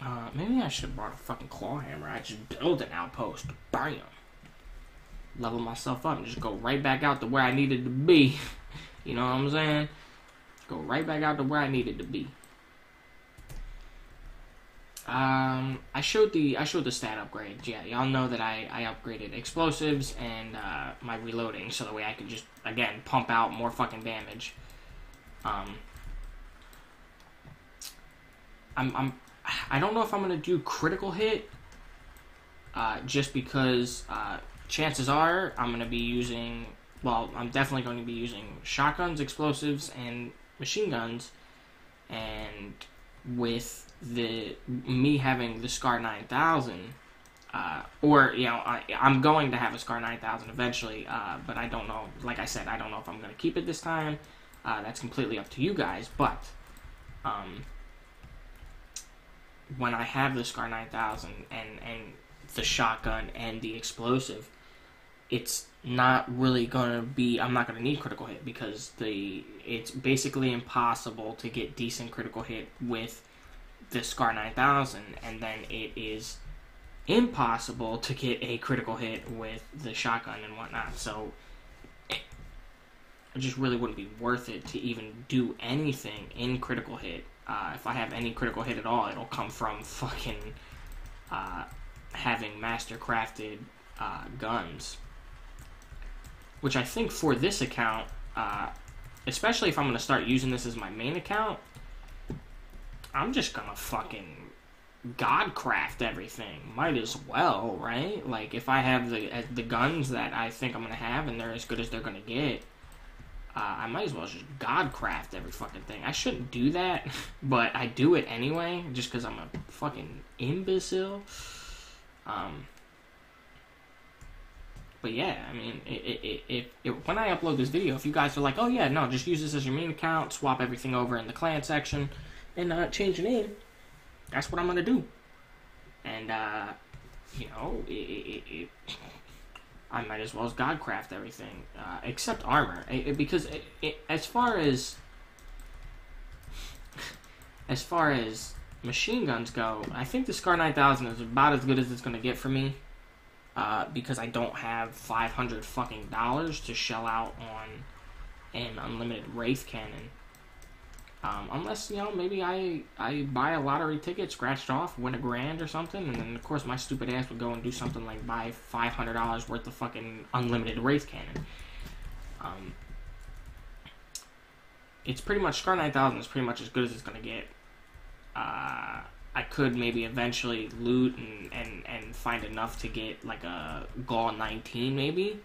Uh, maybe I should have brought a fucking claw hammer. I just build an outpost. Bam. Level myself up and just go right back out to where I needed to be. you know what I'm saying? Go right back out to where I needed to be. Um, I showed the I showed the stat upgrades. Yeah, y'all know that I I upgraded explosives and uh, my reloading so that way I could just again pump out more fucking damage. Um, I'm, I'm, I don't know if I'm gonna do critical hit, uh, just because uh, chances are I'm gonna be using. Well, I'm definitely going to be using shotguns, explosives, and machine guns, and with the me having the Scar 9000. Uh, or you know I, am going to have a Scar 9000 eventually, uh, but I don't know. Like I said, I don't know if I'm going to keep it this time. Uh, that's completely up to you guys. But um, when I have the Scar 9000 and and the shotgun and the explosive, it's not really gonna be. I'm not gonna need critical hit because the it's basically impossible to get decent critical hit with the Scar 9000, and then it is impossible to get a critical hit with the shotgun and whatnot. So it just really wouldn't be worth it to even do anything in critical hit. Uh, if I have any critical hit at all, it'll come from fucking uh, having master crafted uh, guns. Which I think for this account, uh, especially if I'm going to start using this as my main account, I'm just going to fucking godcraft everything. Might as well, right? Like if I have the uh, the guns that I think I'm gonna have and they're as good as they're gonna get, uh, I might as well just Godcraft every fucking thing. I shouldn't do that, but I do it anyway, just because I'm a fucking imbecile. Um, but yeah, I mean, if, when I upload this video, if you guys are like, oh yeah, no, just use this as your main account, swap everything over in the clan section, and uh, change your name, that's what I'm gonna do. And uh, you know, it, I might as well as Godcraft everything, uh, except armor, it, because it, as far as as far as machine guns go, I think the Scar 9000 is about as good as it's to get for me, uh, because I don't have 500 fucking dollars to shell out on an unlimited Wraith cannon. Um, unless you know, maybe I I buy a lottery ticket, scratched off, win a grand or something, and then of course my stupid ass would go and do something like buy five hundred dollars worth of fucking unlimited wraith cannon. Um, it's pretty much Scar nine thousand is pretty much as good as it's gonna get. Uh, I could maybe eventually loot and, and, and find enough to get like a Gall 19 maybe.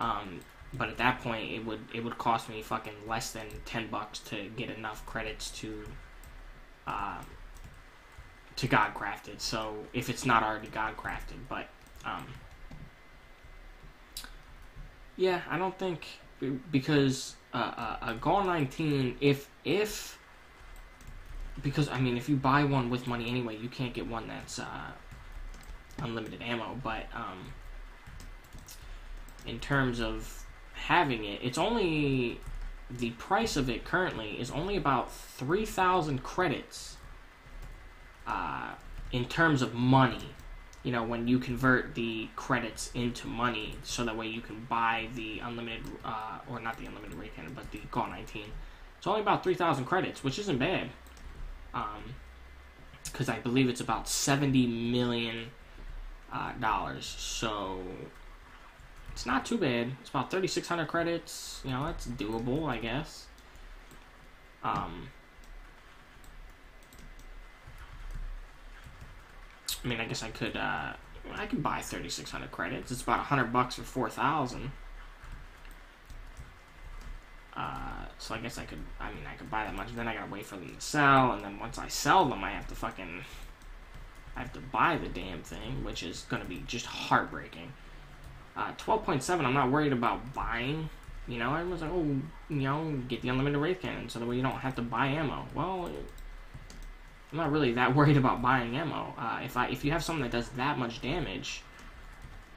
Um, but at that point it would it would cost me fucking less than 10 bucks to get enough credits to uh, to God crafted. So if it's not already God crafted, but um, yeah, I don't think because uh, uh, a Gall 19, if if because I mean, if you buy one with money anyway, you can't get one that's uh, unlimited ammo. But um, in terms of having it, it's only the price of it currently is only about three thousand credits. Uh, in terms of money, you know, when you convert the credits into money, so that way you can buy the unlimited, uh, or not the unlimited wraith cannon, but the Gall 19. It's only about 3,000 credits, which isn't bad. Um because um, I believe it's about 70 million uh, dollars. So it's not too bad. It's about 3,600 credits. You know, that's doable, I guess. Um, I mean, I guess I could, uh, I could buy 3,600 credits. It's about 100 bucks for 4,000. Uh, so I guess I could, I mean, I could buy that much. Then I gotta wait for them to sell, and then once I sell them, I have to fucking, I have to buy the damn thing, which is gonna be just heartbreaking. Uh, 12.7, I'm not worried about buying. You know, everyone's like, oh, you know, get the unlimited wraith cannon so that way you don't have to buy ammo. Well, I'm not really that worried about buying ammo. Uh, if I if you have something that does that much damage,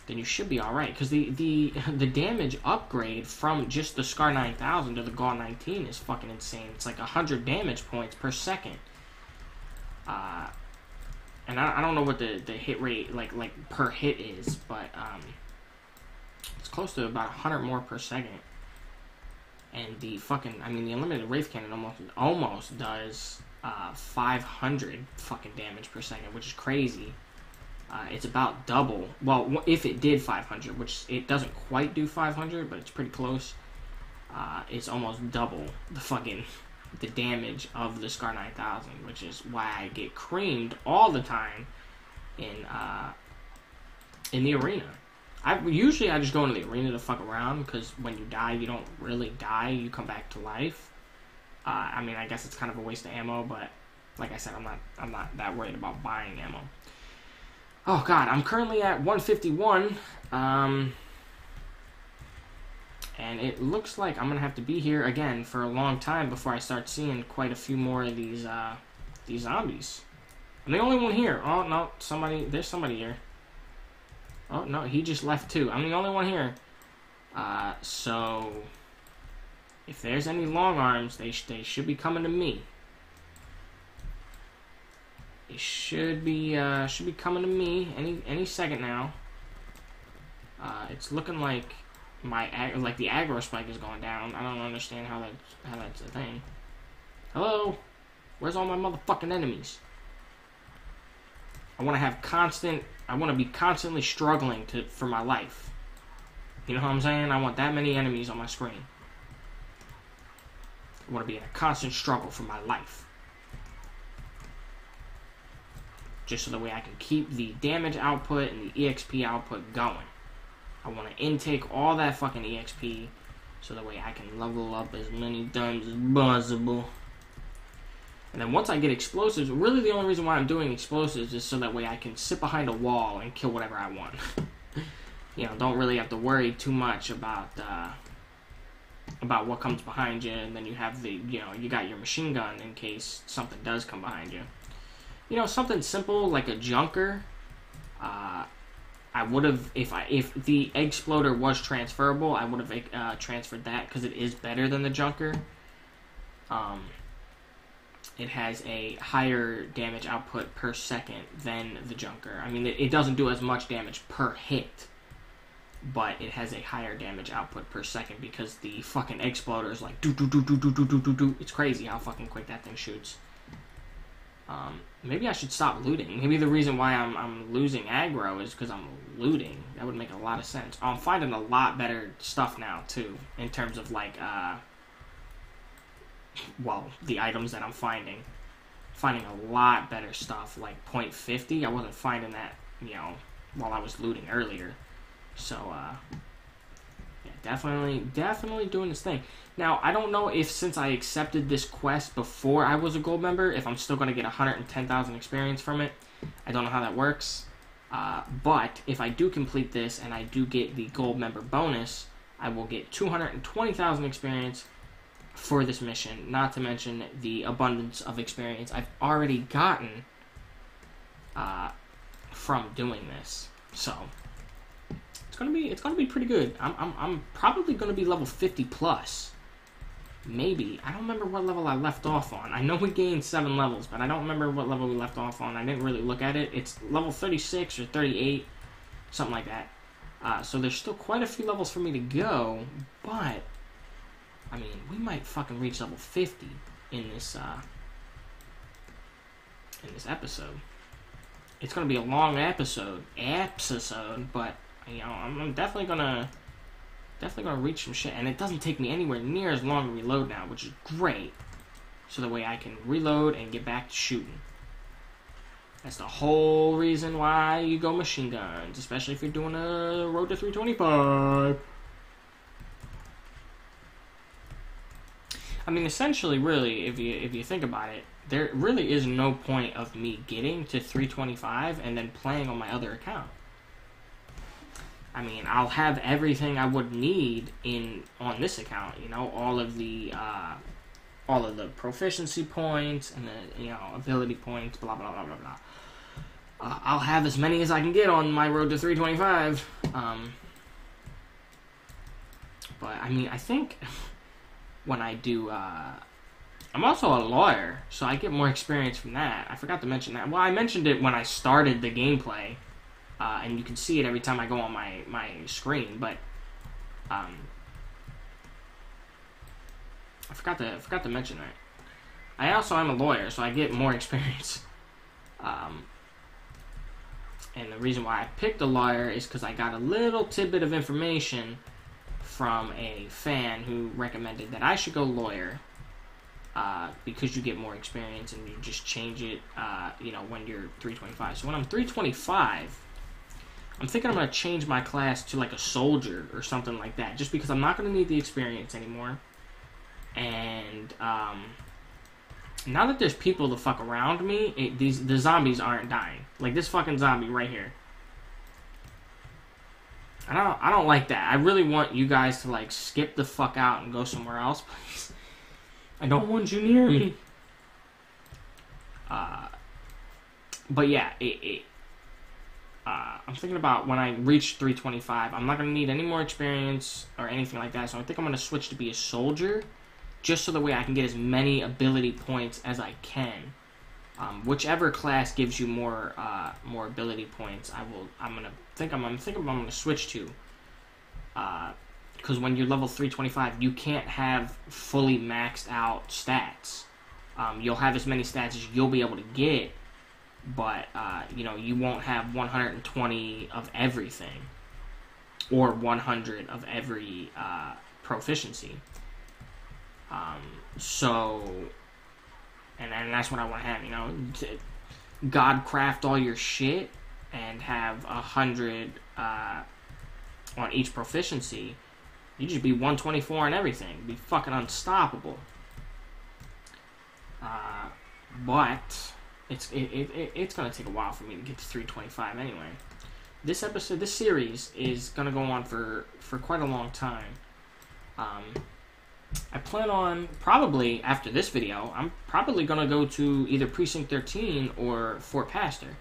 then you should be all right. Because the the the damage upgrade from just the Scar 9000 to the Gall 19 is fucking insane. It's like hundred damage points per second. Uh, and I, I don't know what the, the hit rate like like per hit is, but um, it's close to about hundred more per second. And the fucking I mean the unlimited wraith cannon almost almost does uh, 500 fucking damage per second, which is crazy. Uh, it's about double. Well, if it did 500, which it doesn't quite do 500, but it's pretty close. Uh, it's almost double the fucking the damage of the Scar 9000, which is why I get creamed all the time in uh, in the arena. I usually I just go into the arena to fuck around because when you die, you don't really die. You come back to life. Uh, I mean, I guess it's kind of a waste of ammo, but like I said, I'm not I'm not that worried about buying ammo. Oh God, I'm currently at 151, um, and it looks like I'm gonna have to be here again for a long time before I start seeing quite a few more of these uh, these zombies. I'm the only one here. Oh no, somebody, there's somebody here. Oh no, he just left too. I'm the only one here. Uh, so if there's any long arms, they, sh they should be coming to me. They should be uh, should be coming to me any any second now. Uh, it's looking like my like the aggro spike is going down. I don't understand how that how that's a thing. Hello, where's all my motherfucking enemies? I want to have constant. I want to be constantly struggling to for my life. You know what I'm saying? I want that many enemies on my screen. I want to be in a constant struggle for my life. Just so the way I can keep the damage output and the EXP output going. I want to intake all that fucking EXP so that way I can level up as many times as possible. And then once I get explosives, really the only reason why I'm doing explosives is so that way I can sit behind a wall and kill whatever I want. you know, don't really have to worry too much about uh, about what comes behind you, and then you have the, you know, you got your machine gun in case something does come behind you. You know, something simple like a junker. Uh, I would have, if I if the exploder was transferable, I would have uh, transferred that because it is better than the junker. Um, it has a higher damage output per second than the junker. I mean, it, it doesn't do as much damage per hit but it has a higher damage output per second because the fucking exploder is like do do do do do do do do do. It's crazy how fucking quick that thing shoots. Um, maybe I should stop looting. Maybe the reason why I'm I'm losing aggro is because I'm looting. That would make a lot of sense. I'm finding a lot better stuff now too, in terms of like uh, well, the items that I'm finding. Finding a lot better stuff like point fifty. I wasn't finding that you know while I was looting earlier. So, uh, yeah, definitely, definitely doing this thing. Now, I don't know if since I accepted this quest before I was a gold member, if I'm still going to get 110,000 experience from it. I don't know how that works. Uh, but if I do complete this and I do get the gold member bonus, I will get 220,000 experience for this mission. Not to mention the abundance of experience I've already gotten uh, from doing this. So it's gonna be it's gonna be pretty good. I'm I'm, I'm probably gonna be level 50 plus. Maybe I don't remember what level I left off on. I know we gained seven levels, but I don't remember what level we left off on. I didn't really look at it. It's level 36 or 38, something like that. Uh, so there's still quite a few levels for me to go, but I mean, we might fucking reach level 50 in this uh, in this episode. It's gonna be a long episode, episode, but you know, I'm definitely gonna definitely gonna reach some shit, and it doesn't take me anywhere near as long to reload now, which is great. So the way I can reload and get back to shooting. That's the whole reason why you go machine guns, especially if you're doing a road to 325. I mean, essentially, really, if you if you think about it, there really is no point of me getting to 325 and then playing on my other account. I mean, I'll have everything I would need in on this account. You know, all of the uh, all of the proficiency points and the you know ability points, blah blah blah blah blah. Uh, I'll have as many as I can get on my road to 325. Um, but I mean, I think when I do. Uh, I'm also a lawyer, so I get more experience from that. I forgot to mention that. Well, I mentioned it when I started the gameplay, uh, and you can see it every time I go on my my screen. But um, I forgot to I forgot to mention that. I also am a lawyer, so I get more experience. Um, and the reason why I picked a lawyer is because I got a little tidbit of information from a fan who recommended that I should go lawyer uh, because you get more experience and you just change it, uh, you know, when you're 325. So when I'm 325, I'm thinking I'm going to change my class to like a soldier or something like that, just because I'm not going to need the experience anymore. And um, now that there's people to fuck around me, it, these the zombies aren't dying. Like this fucking zombie right here. I don't I don't like that. I really want you guys to like skip the fuck out and go somewhere else, please. I don't want you near me. Uh, but yeah, it, it uh, I'm thinking about when I reach 325. I'm not gonna need any more experience or anything like that. So I think I'm gonna switch to be a soldier, just so the way I can get as many ability points as I can. Um, whichever class gives you more uh, more ability points, I will. I'm gonna think I'm. I'm thinking I'm gonna switch to. Because uh, when you're level 325, you can't have fully maxed out stats. Um, you'll have as many stats as you'll be able to get, but uh, you know you won't have 120 of everything, or 100 of every uh, proficiency. Um, so and and that's what I want to have. You know, God craft all your shit and have a hundred uh, on each proficiency. You just be 124 on everything. Be fucking unstoppable. Uh, but it's it, it, it's gonna take a while for me to get to 325 anyway. This episode, this series is gonna go on for for quite a long time. Um, I plan on probably after this video, I'm probably gonna go to either Precinct 13 or Fort Pastor,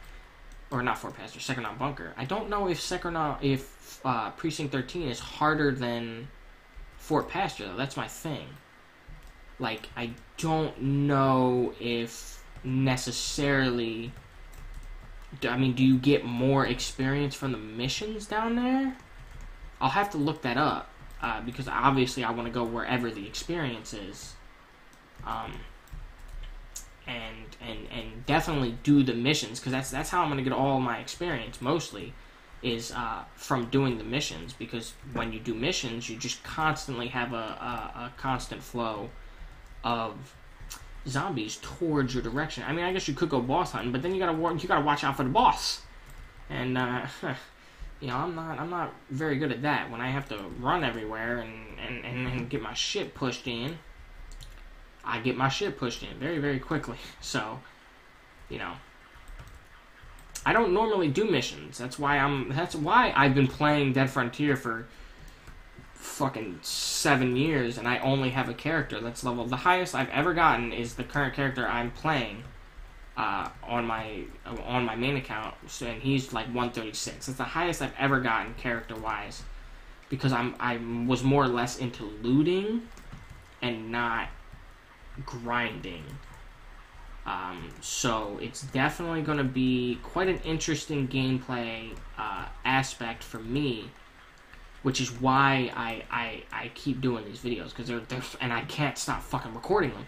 or not Fort Pastor, Secronom Bunker. I don't know if Secronom, if uh, Precinct 13 is harder than Fort Pastor though. That's my thing. Like I don't know if necessarily. I mean, do you get more experience from the missions down there? I'll have to look that up uh, because obviously I want to go wherever the experience is, um, and and and definitely do the missions because that's that's how I'm going to get all my experience mostly is uh, from doing the missions because when you do missions you just constantly have a, a, a constant flow of zombies towards your direction. I mean, I guess you could go boss hunting, but then you gotta you gotta watch out for the boss, and uh, you know, I'm not I'm not very good at that. When I have to run everywhere and and, and, and get my shit pushed in, I get my shit pushed in very very quickly. So, you know, I don't normally do missions. That's why I'm. That's why I've been playing Dead Frontier for fucking seven years, and I only have a character that's level. The highest I've ever gotten is the current character I'm playing uh, on my on my main account, and he's like 136. It's the highest I've ever gotten character wise, because I'm I was more or less into looting, and not grinding. Um, so it's definitely going to be quite an interesting gameplay uh, aspect for me, which is why I, I, I keep doing these videos because they're, they're and I can't stop fucking recording them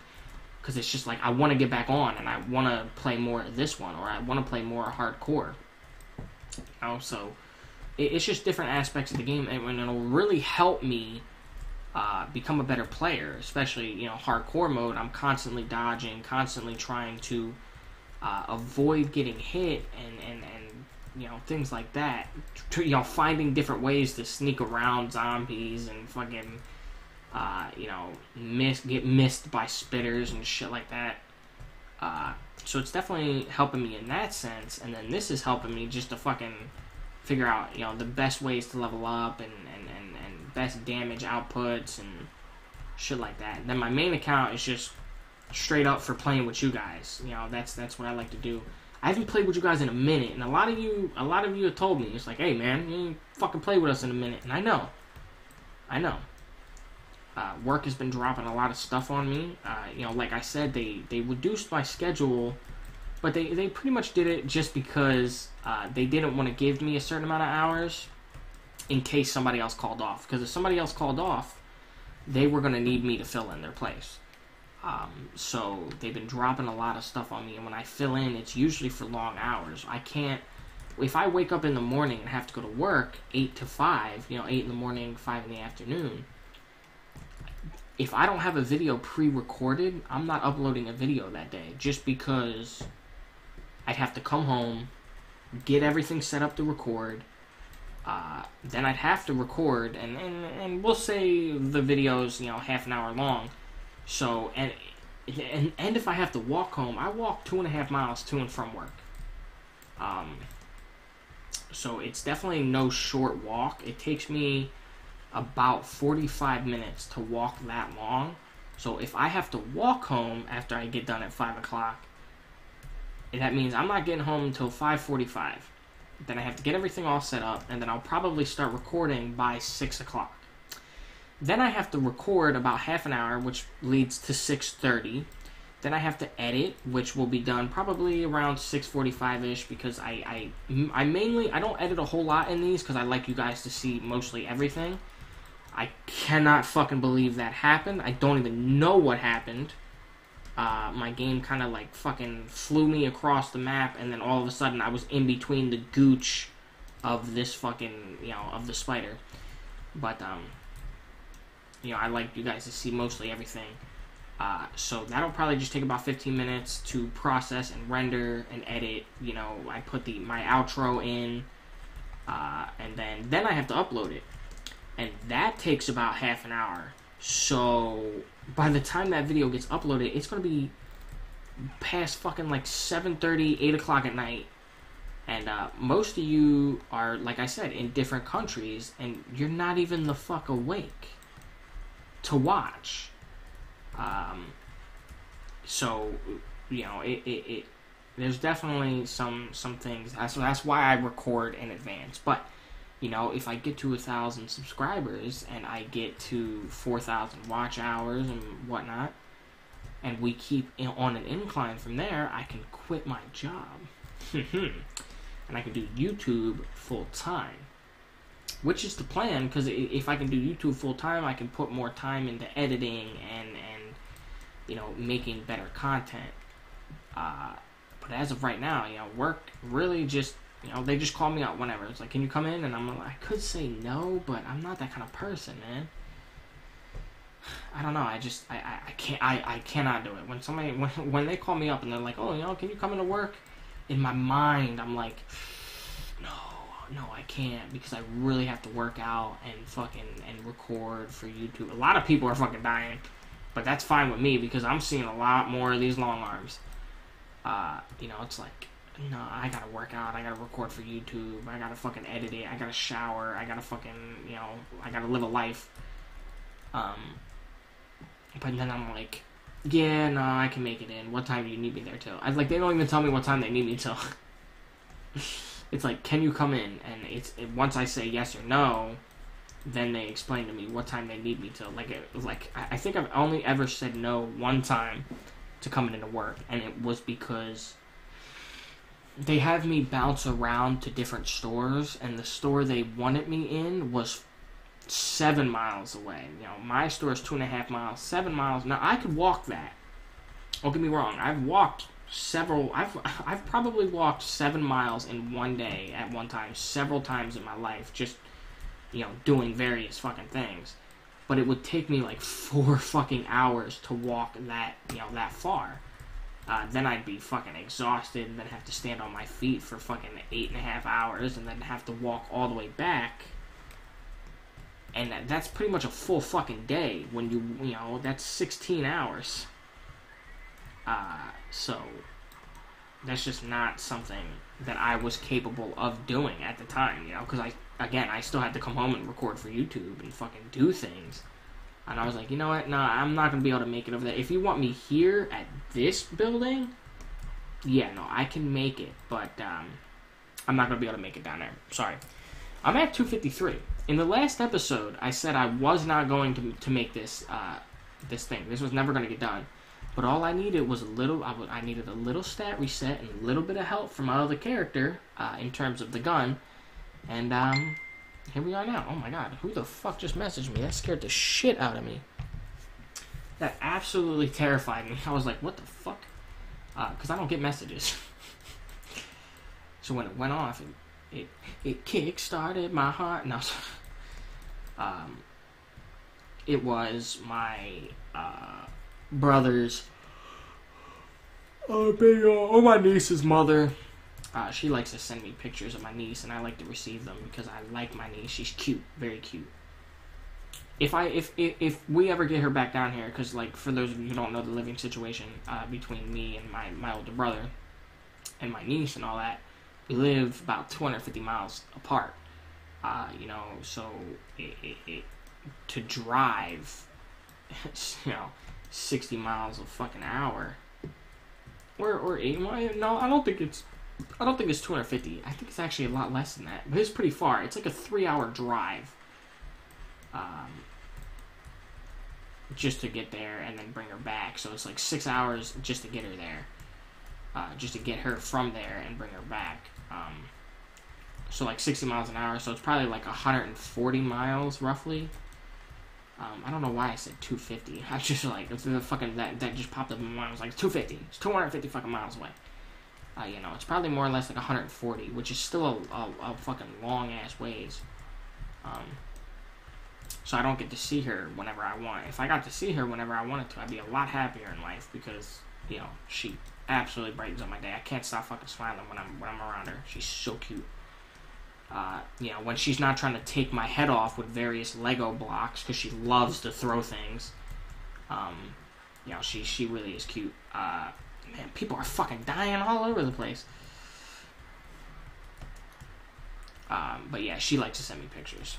because it's just like I want to get back on and I want to play more of this one or I want to play more hardcore. You know, so it, it's just different aspects of the game and, and it'll really help me uh, become a better player, especially you know hardcore mode. I'm constantly dodging, constantly trying to uh, avoid getting hit, and, and and you know things like that. You know, finding different ways to sneak around zombies and fucking uh, you know miss get missed by spitters and shit like that. Uh, so it's definitely helping me in that sense, and then this is helping me just to fucking figure out you know the best ways to level up and and, and and best damage outputs and shit like that. And then my main account is just straight up for playing with you guys. You know, that's that's what I like to do. I haven't played with you guys in a minute, and a lot of you, a lot of you have told me it's like, hey man, you fucking play with us in a minute, and I know, I know. Uh, work has been dropping a lot of stuff on me. Uh, you know, like I said, they they reduced my schedule, but they they pretty much did it just because uh, they didn't want to give me a certain amount of hours in case somebody else called off. Because if somebody else called off, they were going to need me to fill in their place. Um, so they've been dropping a lot of stuff on me, and when I fill in, it's usually for long hours. I can't. If I wake up in the morning and have to go to work eight to five, you know, eight in the morning, five in the afternoon. If I don't have a video pre-recorded, I'm not uploading a video that day, just because I'd have to come home, get everything set up to record, uh, then I'd have to record, and, and and we'll say the video's you know half an hour long. So and and and if I have to walk home, I walk two and a half miles to and from work. Um, so it's definitely no short walk. It takes me about 45 minutes to walk that long. So if I have to walk home after I get done at 5 o'clock, that means I'm not getting home until 5.45. Then I have to get everything all set up, and then I'll probably start recording by 6 o'clock. Then I have to record about half an hour, which leads to 6.30. Then I have to edit, which will be done probably around 6.45ish because I, I, I mainly, I don't edit a whole lot in these because I like you guys to see mostly everything. I cannot fucking believe that happened. I don't even know what happened uh, my game kind of like fucking flew me across the map, and then all of a sudden I was in between the gooch of this fucking, you know, of the spider. But, um, you know, I like you guys to see mostly everything. Uh, so that'll probably just take about 15 minutes to process and render and edit. You know, I put the my outro in, uh, and then then I have to upload it, and that takes about half an hour. So by the time that video gets uploaded, it's gonna be past fucking like 7.30, 8 o'clock at night. And uh, most of you are, like I said, in different countries, and you're not even the fuck awake to watch. Um, so, you know, it, it, it there's definitely some some things. That's that's why I record in advance. But you know, if I get to a thousand subscribers and I get to four thousand watch hours and whatnot, and we keep on an incline from there, I can quit my job, and I can do YouTube full time, which is the plan. Because if I can do YouTube full time, I can put more time into editing and and you know making better content. Uh, but as of right now, you know, work really just you know, they just call me out whenever. It's like, can you come in? And I'm like, I could say no, but I'm not that kind of person, man. I don't know. I just, I, I, I can't, I, I cannot do it. When somebody, when, when they call me up and they're like, oh, you know, can you come into work? In my mind, I'm like, no, no, I can't because I really have to work out and fucking and record for YouTube. A lot of people are fucking dying, but that's fine with me because I'm seeing a lot more of these long arms. Uh, you know, it's like, no, I gotta work out. I gotta record for YouTube. I gotta fucking edit it. I gotta shower. I gotta fucking, you know, I gotta live a life. Um, but then I'm like, yeah, no, I can make it in. What time do you need me there till? I like they don't even tell me what time they need me till. it's like, can you come in? And it's it, once I say yes or no, then they explain to me what time they need me till. Like, it, like I, I think I've only ever said no one time to coming into work, and it was because they have me bounce around to different stores, and the store they wanted me in was seven miles away. You know, my store is two and a half miles, seven miles. Now I could walk that. Don't get me wrong. I've walked several. I've I've probably walked seven miles in one day at one time, several times in my life, just you know, doing various fucking things. But it would take me like four fucking hours to walk that you know that far. Uh, then I'd be fucking exhausted, and then have to stand on my feet for fucking eight and a half hours, and then have to walk all the way back. And that's pretty much a full fucking day when you you know that's 16 hours. Uh, so that's just not something that I was capable of doing at the time you know because I again I still had to come home and record for YouTube and fucking do things and I was like you know what no I'm not gonna be able to make it over there if you want me here at this building yeah no I can make it but um, I'm not gonna be able to make it down there sorry I'm at 253 in the last episode, I said I was not going to, to make this uh, this thing. This was never going to get done. But all I needed was a little. I needed a little stat reset and a little bit of help from my other character uh, in terms of the gun. And um, here we are now. Oh my god, who the fuck just messaged me? That scared the shit out of me. That absolutely terrified me. I was like, what the fuck? Because uh, I don't get messages. so when it went off, it it, it kick started my heart. No. Um, it was my uh, brother's, uh, uh, oh, my niece's mother. Uh, she likes to send me pictures of my niece, and I like to receive them because I like my niece. She's cute, very cute. If I if if, if we ever get her back down here, because like for those of you who don't know the living situation uh, between me and my my older brother and my niece and all that, we live about 250 miles apart. Uh, you know, so it, it, it, to drive, you know, 60 miles a fucking hour, or or eight. No, I don't think it's. I don't think it's 250. I think it's actually a lot less than that. But it's pretty far. It's like a three-hour drive. Um, just to get there and then bring her back. So it's like six hours just to get her there. Uh, just to get her from there and bring her back. Um, so like 60 miles an hour. So it's probably like 140 miles roughly. Um, I don't know why I said 250. I just like the fucking that that just popped up in my mind. I was like 250. It's 250 fucking miles away. Uh, you know, it's probably more or less like 140, which is still a, a, a fucking long ass ways. Um, so I don't get to see her whenever I want. If I got to see her whenever I wanted to, I'd be a lot happier in life because you know she absolutely brightens up my day. I can't stop fucking smiling when I'm when I'm around her. She's so cute. Uh, you know, when she's not trying to take my head off with various Lego blocks because she loves to throw things. Um, you know, she she really is cute. Uh, man, people are fucking dying all over the place. Um, but yeah, she likes to send me pictures.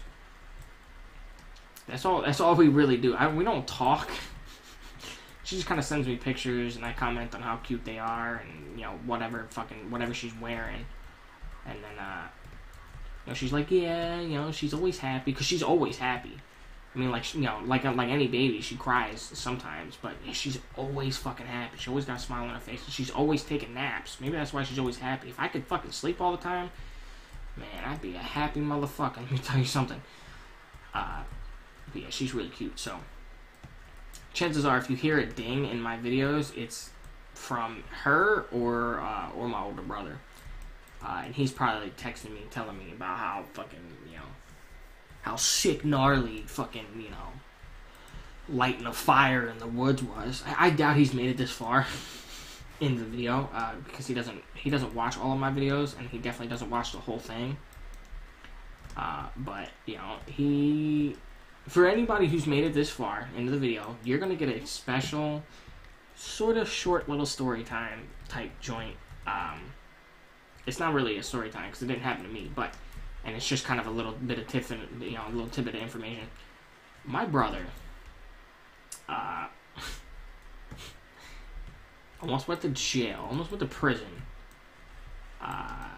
That's all. That's all we really do. I, we don't talk. she just kind of sends me pictures, and I comment on how cute they are, and you know whatever fucking whatever she's wearing, and then uh, you know, she's like, yeah, you know, she's always happy because she's always happy. I mean, like you know, like like any baby, she cries sometimes, but she's always fucking happy. She always got a smile on her face. She's always taking naps. Maybe that's why she's always happy. If I could fucking sleep all the time, man, I'd be a happy motherfucker. Let me tell you something. Uh, yeah, she's really cute. So, chances are, if you hear a ding in my videos, it's from her or uh, or my older brother. Uh, and he's probably texting me, telling me about how fucking, how sick, gnarly, fucking, you know, lighting a fire in the woods was. I, I doubt he's made it this far in the video uh, because he doesn't he doesn't watch all of my videos, and he definitely doesn't watch the whole thing. Uh, but you know, he for anybody who's made it this far into the video, you're gonna get a special, sort of short little story time type joint. Um, it's not really a story time because it didn't happen to me, but and it's just kind of a little bit of tiff and you know a little tidbit of information. My brother, uh, almost went to jail, almost went to prison, uh,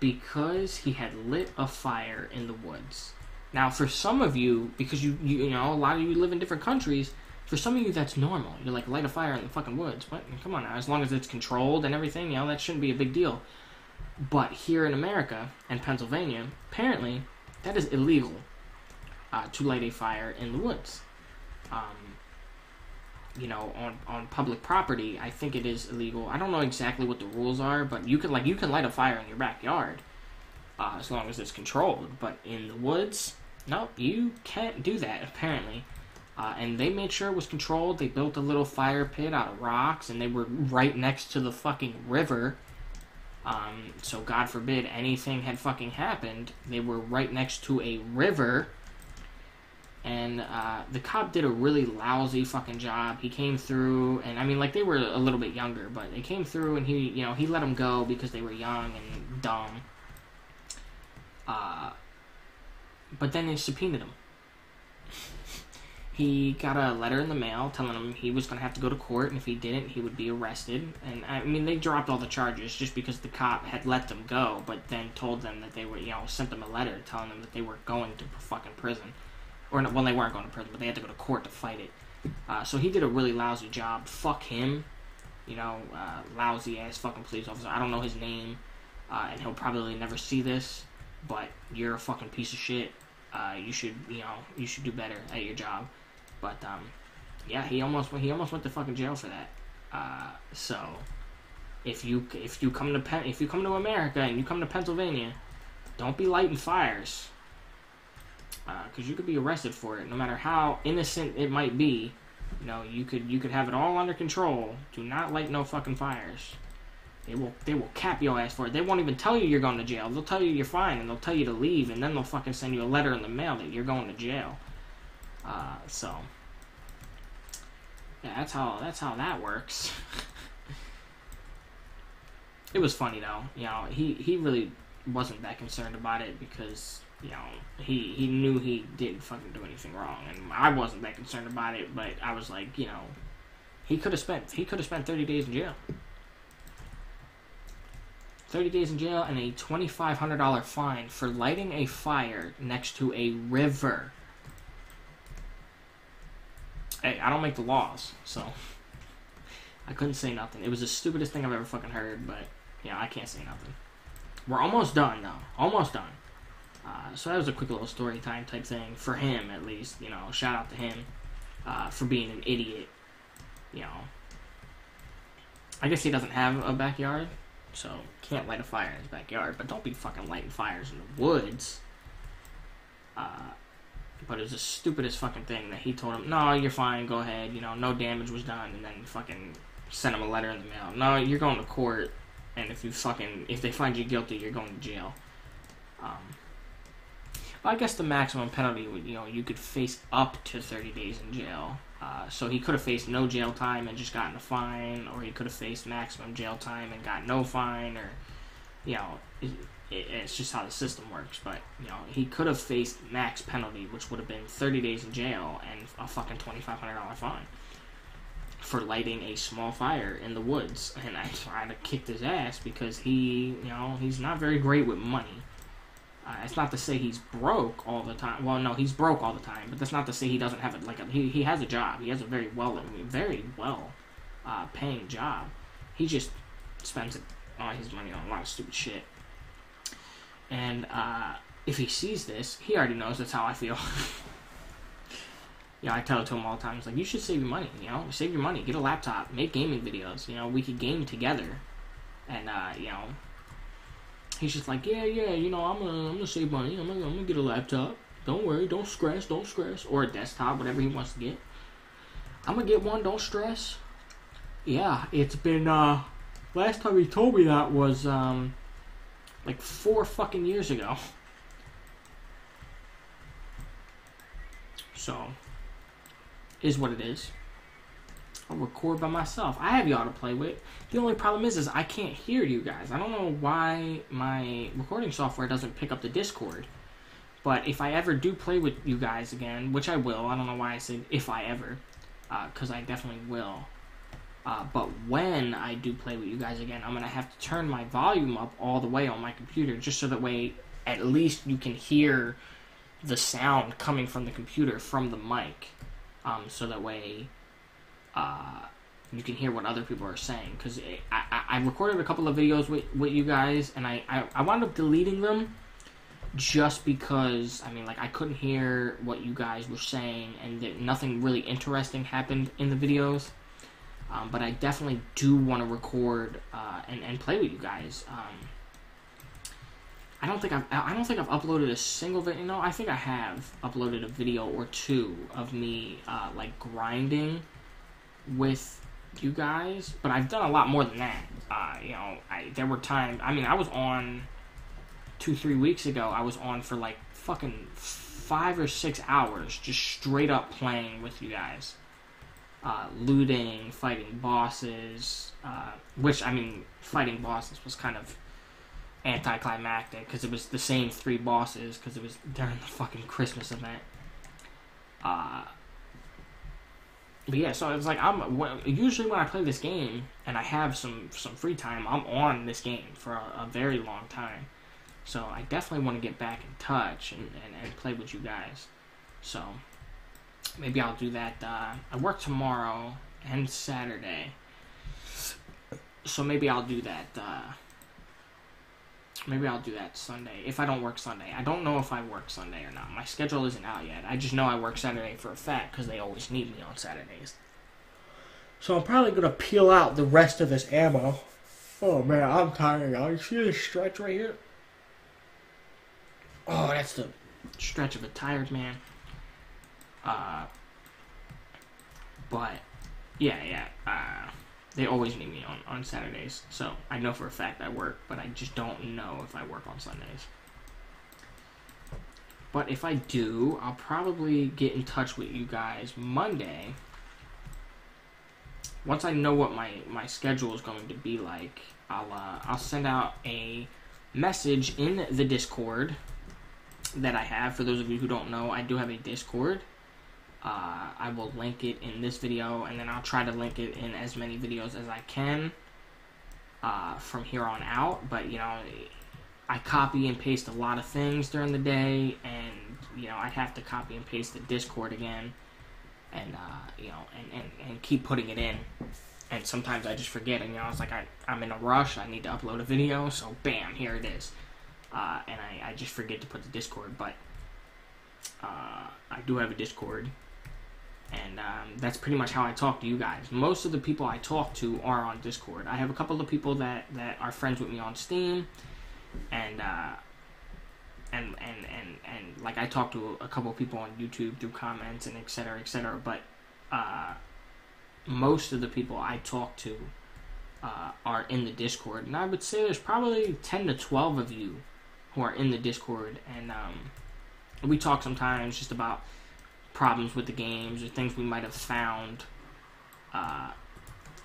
because he had lit a fire in the woods. Now, for some of you, because you, you you know a lot of you live in different countries, for some of you that's normal. You're like light a fire in the fucking woods. But come on now, as long as it's controlled and everything, you know that shouldn't be a big deal. But here in America and Pennsylvania, apparently that is illegal uh, to light a fire in the woods. Um, you know, on, on public property, I think it is illegal. I don't know exactly what the rules are, but you can like you can light a fire in your backyard uh, as long as it's controlled. But in the woods, no, you can't do that apparently. Uh, and they made sure it was controlled. They built a little fire pit out of rocks, and they were right next to the fucking river um, so God forbid anything had fucking happened. They were right next to a river. And uh, the cop did a really lousy fucking job. He came through, and I mean, like they were a little bit younger, but they came through, and he, you know, he let them go because they were young and dumb. Uh, but then they subpoenaed him he got a letter in the mail telling him he was going to have to go to court, and if he didn't, he would be arrested. And I mean, they dropped all the charges just because the cop had let them go, but then told them that they were, you know, sent them a letter telling them that they were going to fucking prison. Or, well, they weren't going to prison, but they had to go to court to fight it. Uh, so he did a really lousy job. Fuck him. You know, uh, lousy ass fucking police officer. I don't know his name, uh, and he'll probably never see this, but you're a fucking piece of shit. Uh, you should, you know, you should do better at your job. But um, yeah, he almost he almost went to fucking jail for that. Uh, so if you if you come to Pen- if you come to America and you come to Pennsylvania, don't be lighting fires because uh, you could be arrested for it. No matter how innocent it might be, you know you could you could have it all under control. Do not light no fucking fires. They will they will cap your ass for it. They won't even tell you you're going to jail. They'll tell you you're fine and they'll tell you to leave and then they'll fucking send you a letter in the mail that you're going to jail. Uh, so yeah, that's how that's how that works. it was funny though. You know, he he really wasn't that concerned about it because you know he he knew he didn't fucking do anything wrong, and I wasn't that concerned about it. But I was like, you know, he could have spent he could have spent thirty days in jail. 30 days in jail and a $2,500 fine for lighting a fire next to a river hey, I don't make the laws, so I couldn't say nothing. It was the stupidest thing I've ever fucking heard, but yeah, I can't say nothing. We're almost done though, almost done. Uh, so that was a quick little story time type thing for him, at least. You know, shout out to him uh, for being an idiot. You know, I guess he doesn't have a backyard, so can't light a fire in his backyard. But don't be fucking lighting fires in the woods. Uh, but it was the stupidest fucking thing that he told him, no, you're fine, go ahead, you know, no damage was done, and then fucking sent him a letter in the mail. No, you're going to court, and if you fucking, if they find you guilty, you're going to jail. Um, I guess the maximum penalty would, you know, you could face up to 30 days in jail. Uh, so he could have faced no jail time and just gotten a fine, or he could have faced maximum jail time and got no fine, or, you know, it, it's just how the system works. But you know, he could have faced max penalty, which would have been 30 days in jail and a fucking $2,500 fine for lighting a small fire in the woods. And I tried to kick his ass because he, you know, he's not very great with money. Uh, it's not to say he's broke all the time. Well, no, he's broke all the time, but that's not to say he doesn't have it. Like a, he, he has a job. He has a very well, very well uh, paying job. He just spends all his money on a lot of stupid shit. And uh, if he sees this, he already knows that's how I feel. you know, I tell it to him all the time. It's like, you should save your money, you know? Save your money. Get a laptop. Make gaming videos. You know, we could game together. And, uh, you know, he's just like, yeah, yeah, you know, I'm gonna, I'm gonna save money. I'm gonna, I'm gonna get a laptop. Don't worry. Don't stress. Don't stress. Or a desktop, whatever he wants to get. I'm gonna get one. Don't stress. Yeah, it's been, uh, last time he told me that was, um, like four fucking years ago. So, is what it is. I'll record by myself. I have y'all to play with. The only problem is, is I can't hear you guys. I don't know why my recording software doesn't pick up the Discord. But if I ever do play with you guys again, which I will, I don't know why I said if I ever, because uh, I definitely will. Uh, but when I do play with you guys again, I'm gonna have to turn my volume up all the way on my computer, just so that way at least you can hear the sound coming from the computer from the mic, um, so that way uh, you can hear what other people are saying. Because I, I, I, recorded a couple of videos with, with you guys, and I, I, I wound up deleting them just because I mean, like I couldn't hear what you guys were saying, and that nothing really interesting happened in the videos. Um, but I definitely do want to record uh, and, and play with you guys. Um, I don't think I've I don't think I've uploaded a single video. No, I think I have uploaded a video or two of me uh, like grinding with you guys, but I've done a lot more than that. Uh, you know, I, there were times. I mean, I was on two three weeks ago. I was on for like fucking five or six hours, just straight up playing with you guys uh, looting, fighting bosses, uh, which, I mean, fighting bosses was kind of anticlimactic because it was the same three bosses because it was during the fucking Christmas event. Uh, but yeah, so it's like I'm usually when I play this game and I have some some free time, I'm on this game for a, a very long time. So I definitely want to get back in touch and, and, and play with you guys. So maybe I'll do that. Uh, I work tomorrow and Saturday, so maybe I'll do that. Uh, maybe I'll do that Sunday if I don't work Sunday. I don't know if I work Sunday or not. My schedule isn't out yet. I just know I work Saturday for a fact because they always need me on Saturdays. So I'm probably gonna peel out the rest of this ammo. Oh man, I'm tired, y'all. You see this stretch right here? Oh, that's the stretch of a tired man. Uh, but yeah, yeah. Uh, they always need me on, on Saturdays, so I know for a fact I work, but I just don't know if I work on Sundays. But if I do, I'll probably get in touch with you guys Monday. Once I know what my, my schedule is going to be like, I'll uh, I'll send out a message in the Discord that I have. For those of you who don't know, I do have a Discord. Uh, I will link it in this video, and then I'll try to link it in as many videos as I can uh, from here on out. But, you know, I copy and paste a lot of things during the day, and, you know, I'd have to copy and paste the Discord again, and, uh, you know, and, and, and keep putting it in. And sometimes I just forget, and, you know, I was like, I, I'm in a rush, I need to upload a video, so bam, here it is. Uh, and I, I just forget to put the Discord, but uh, I do have a Discord and um, that's pretty much how I talk to you guys. Most of the people I talk to are on Discord. I have a couple of people that, that are friends with me on Steam, and uh, and and and and like I talk to a couple of people on YouTube through comments and etc. etc. But uh, most of the people I talk to uh, are in the Discord, and I would say there's probably ten to twelve of you who are in the Discord, and um, we talk sometimes just about problems with the games or things we might have found, uh,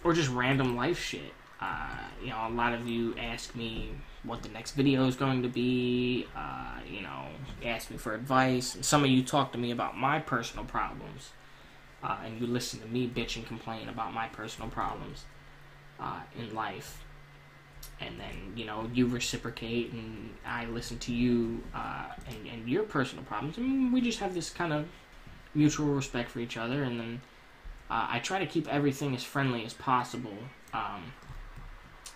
or just random life shit. Uh, you know, a lot of you ask me what the next video is going to be. Uh, you know, ask me for advice. And some of you talk to me about my personal problems, uh, and you listen to me bitch and complain about my personal problems uh, in life. And then you know you reciprocate, and I listen to you uh, and, and your personal problems. and we just have this kind of mutual respect for each other, and then uh, I try to keep everything as friendly as possible. Um,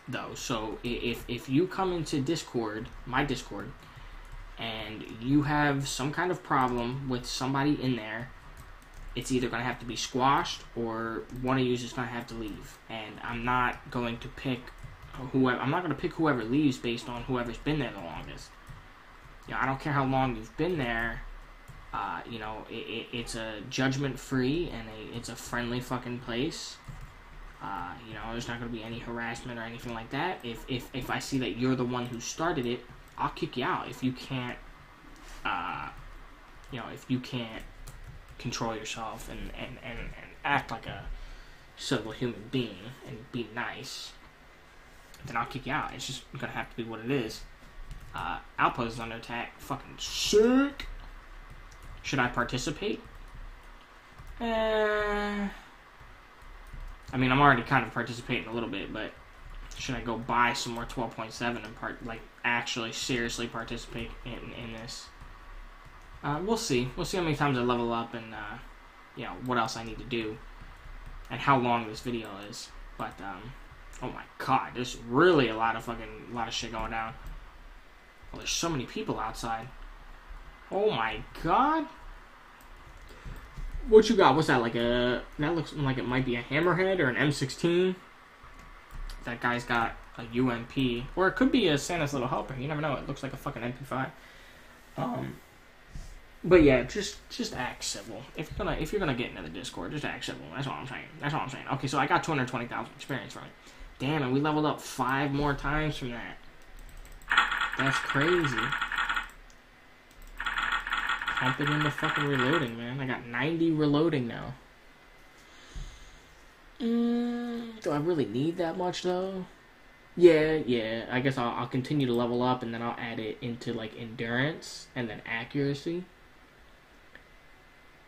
though, so if if you come into Discord, my Discord, and you have some kind of problem with somebody in there, it's either going to have to be squashed or one of you is going to have to leave. And I'm not going to pick whoever. I'm not going to pick whoever leaves based on whoever's been there the longest. You know, I don't care how long you've been there. Uh, you know, it, it, it's a judgment free and a, it's a friendly fucking place. Uh, you know, there's not going to be any harassment or anything like that. If, if, if I see that you're the one who started it, I'll kick you out. If you can't, uh, you know, if you can't control yourself and, and, and, and act like a civil human being and be nice, then I'll kick you out. It's just gonna have to be what it is. Uh, Outpost is under attack. Fucking sick. Should I participate? Eh. I mean, I'm already kind of participating a little bit, but should I go buy some more 12.7 and part like actually seriously participate in, in this? Uh, we'll see. We'll see how many times I level up and uh, you know what else I need to do and how long this video is. But um, oh my god, there's really a lot of fucking a lot of shit going down. Oh, there's so many people outside. Oh my god. What you got? What's that like a? That looks like it might be a hammerhead or an M16. That guy's got a UMP, or it could be a Santa's Little Helper. You never know. It looks like a fucking MP5. Um, but yeah, just just act civil. If you're gonna if you're gonna get into the Discord, just act civil. That's all I'm saying. That's all I'm saying. Okay, so I got 220,000 experience from it. Damn, and we leveled up five more times from that. That's crazy. Pump it into fucking reloading, man. I got 90 reloading now. Mm, do I really need that much though? Yeah, yeah. I guess I'll, I'll continue to level up and then I'll add it into like endurance and then accuracy.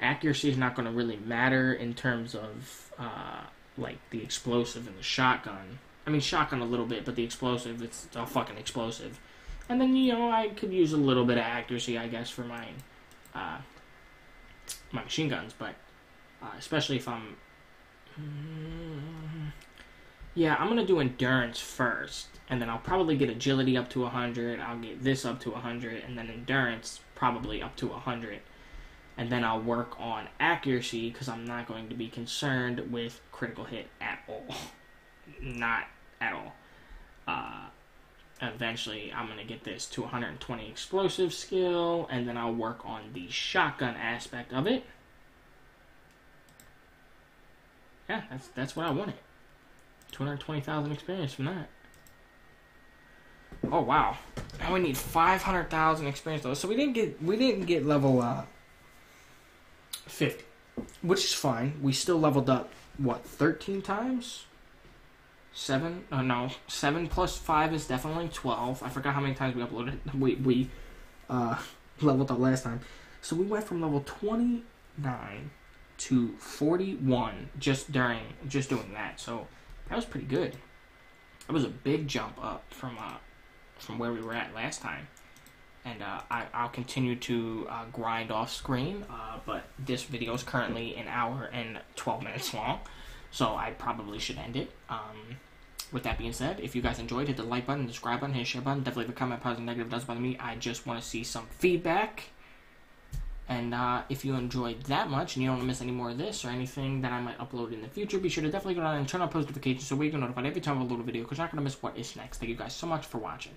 Accuracy is not going to really matter in terms of uh, like the explosive and the shotgun. I mean, shotgun a little bit, but the explosive, it's a fucking explosive. And then you know I could use a little bit of accuracy, I guess, for my uh, my machine guns, but uh, especially if I'm. Mm, yeah, I'm gonna do endurance first, and then I'll probably get agility up to 100. I'll get this up to 100, and then endurance probably up to 100. And then I'll work on accuracy because I'm not going to be concerned with critical hit at all. not at all. Uh, eventually I'm going to get this to 120 explosive skill, and then I'll work on the shotgun aspect of it. Yeah, that's that's what I wanted. 220,000 experience from that. Oh wow! Now we need 500,000 experience though. So we didn't get we didn't get level uh, 50, which is fine. We still leveled up what 13 times seven. Uh, no, seven plus five is definitely twelve. I forgot how many times we uploaded. We we uh, leveled up last time, so we went from level twenty nine to forty one just during just doing that. So that was pretty good. That was a big jump up from uh from where we were at last time. And uh, I, I'll continue to uh, grind off screen, uh, but this video is currently an hour and 12 minutes long so I probably should end it. Um, with that being said, if you guys enjoyed, hit the like button, the subscribe button, hit the share button. Definitely leave a comment, positive, negative, does bother me. I just want to see some feedback. And uh, if you enjoyed that much and you don't want to miss any more of this or anything that I might upload in the future, be sure to definitely go down and turn on post notifications so we can notified every time I upload a video because you're not going to miss what is next. Thank you guys so much for watching.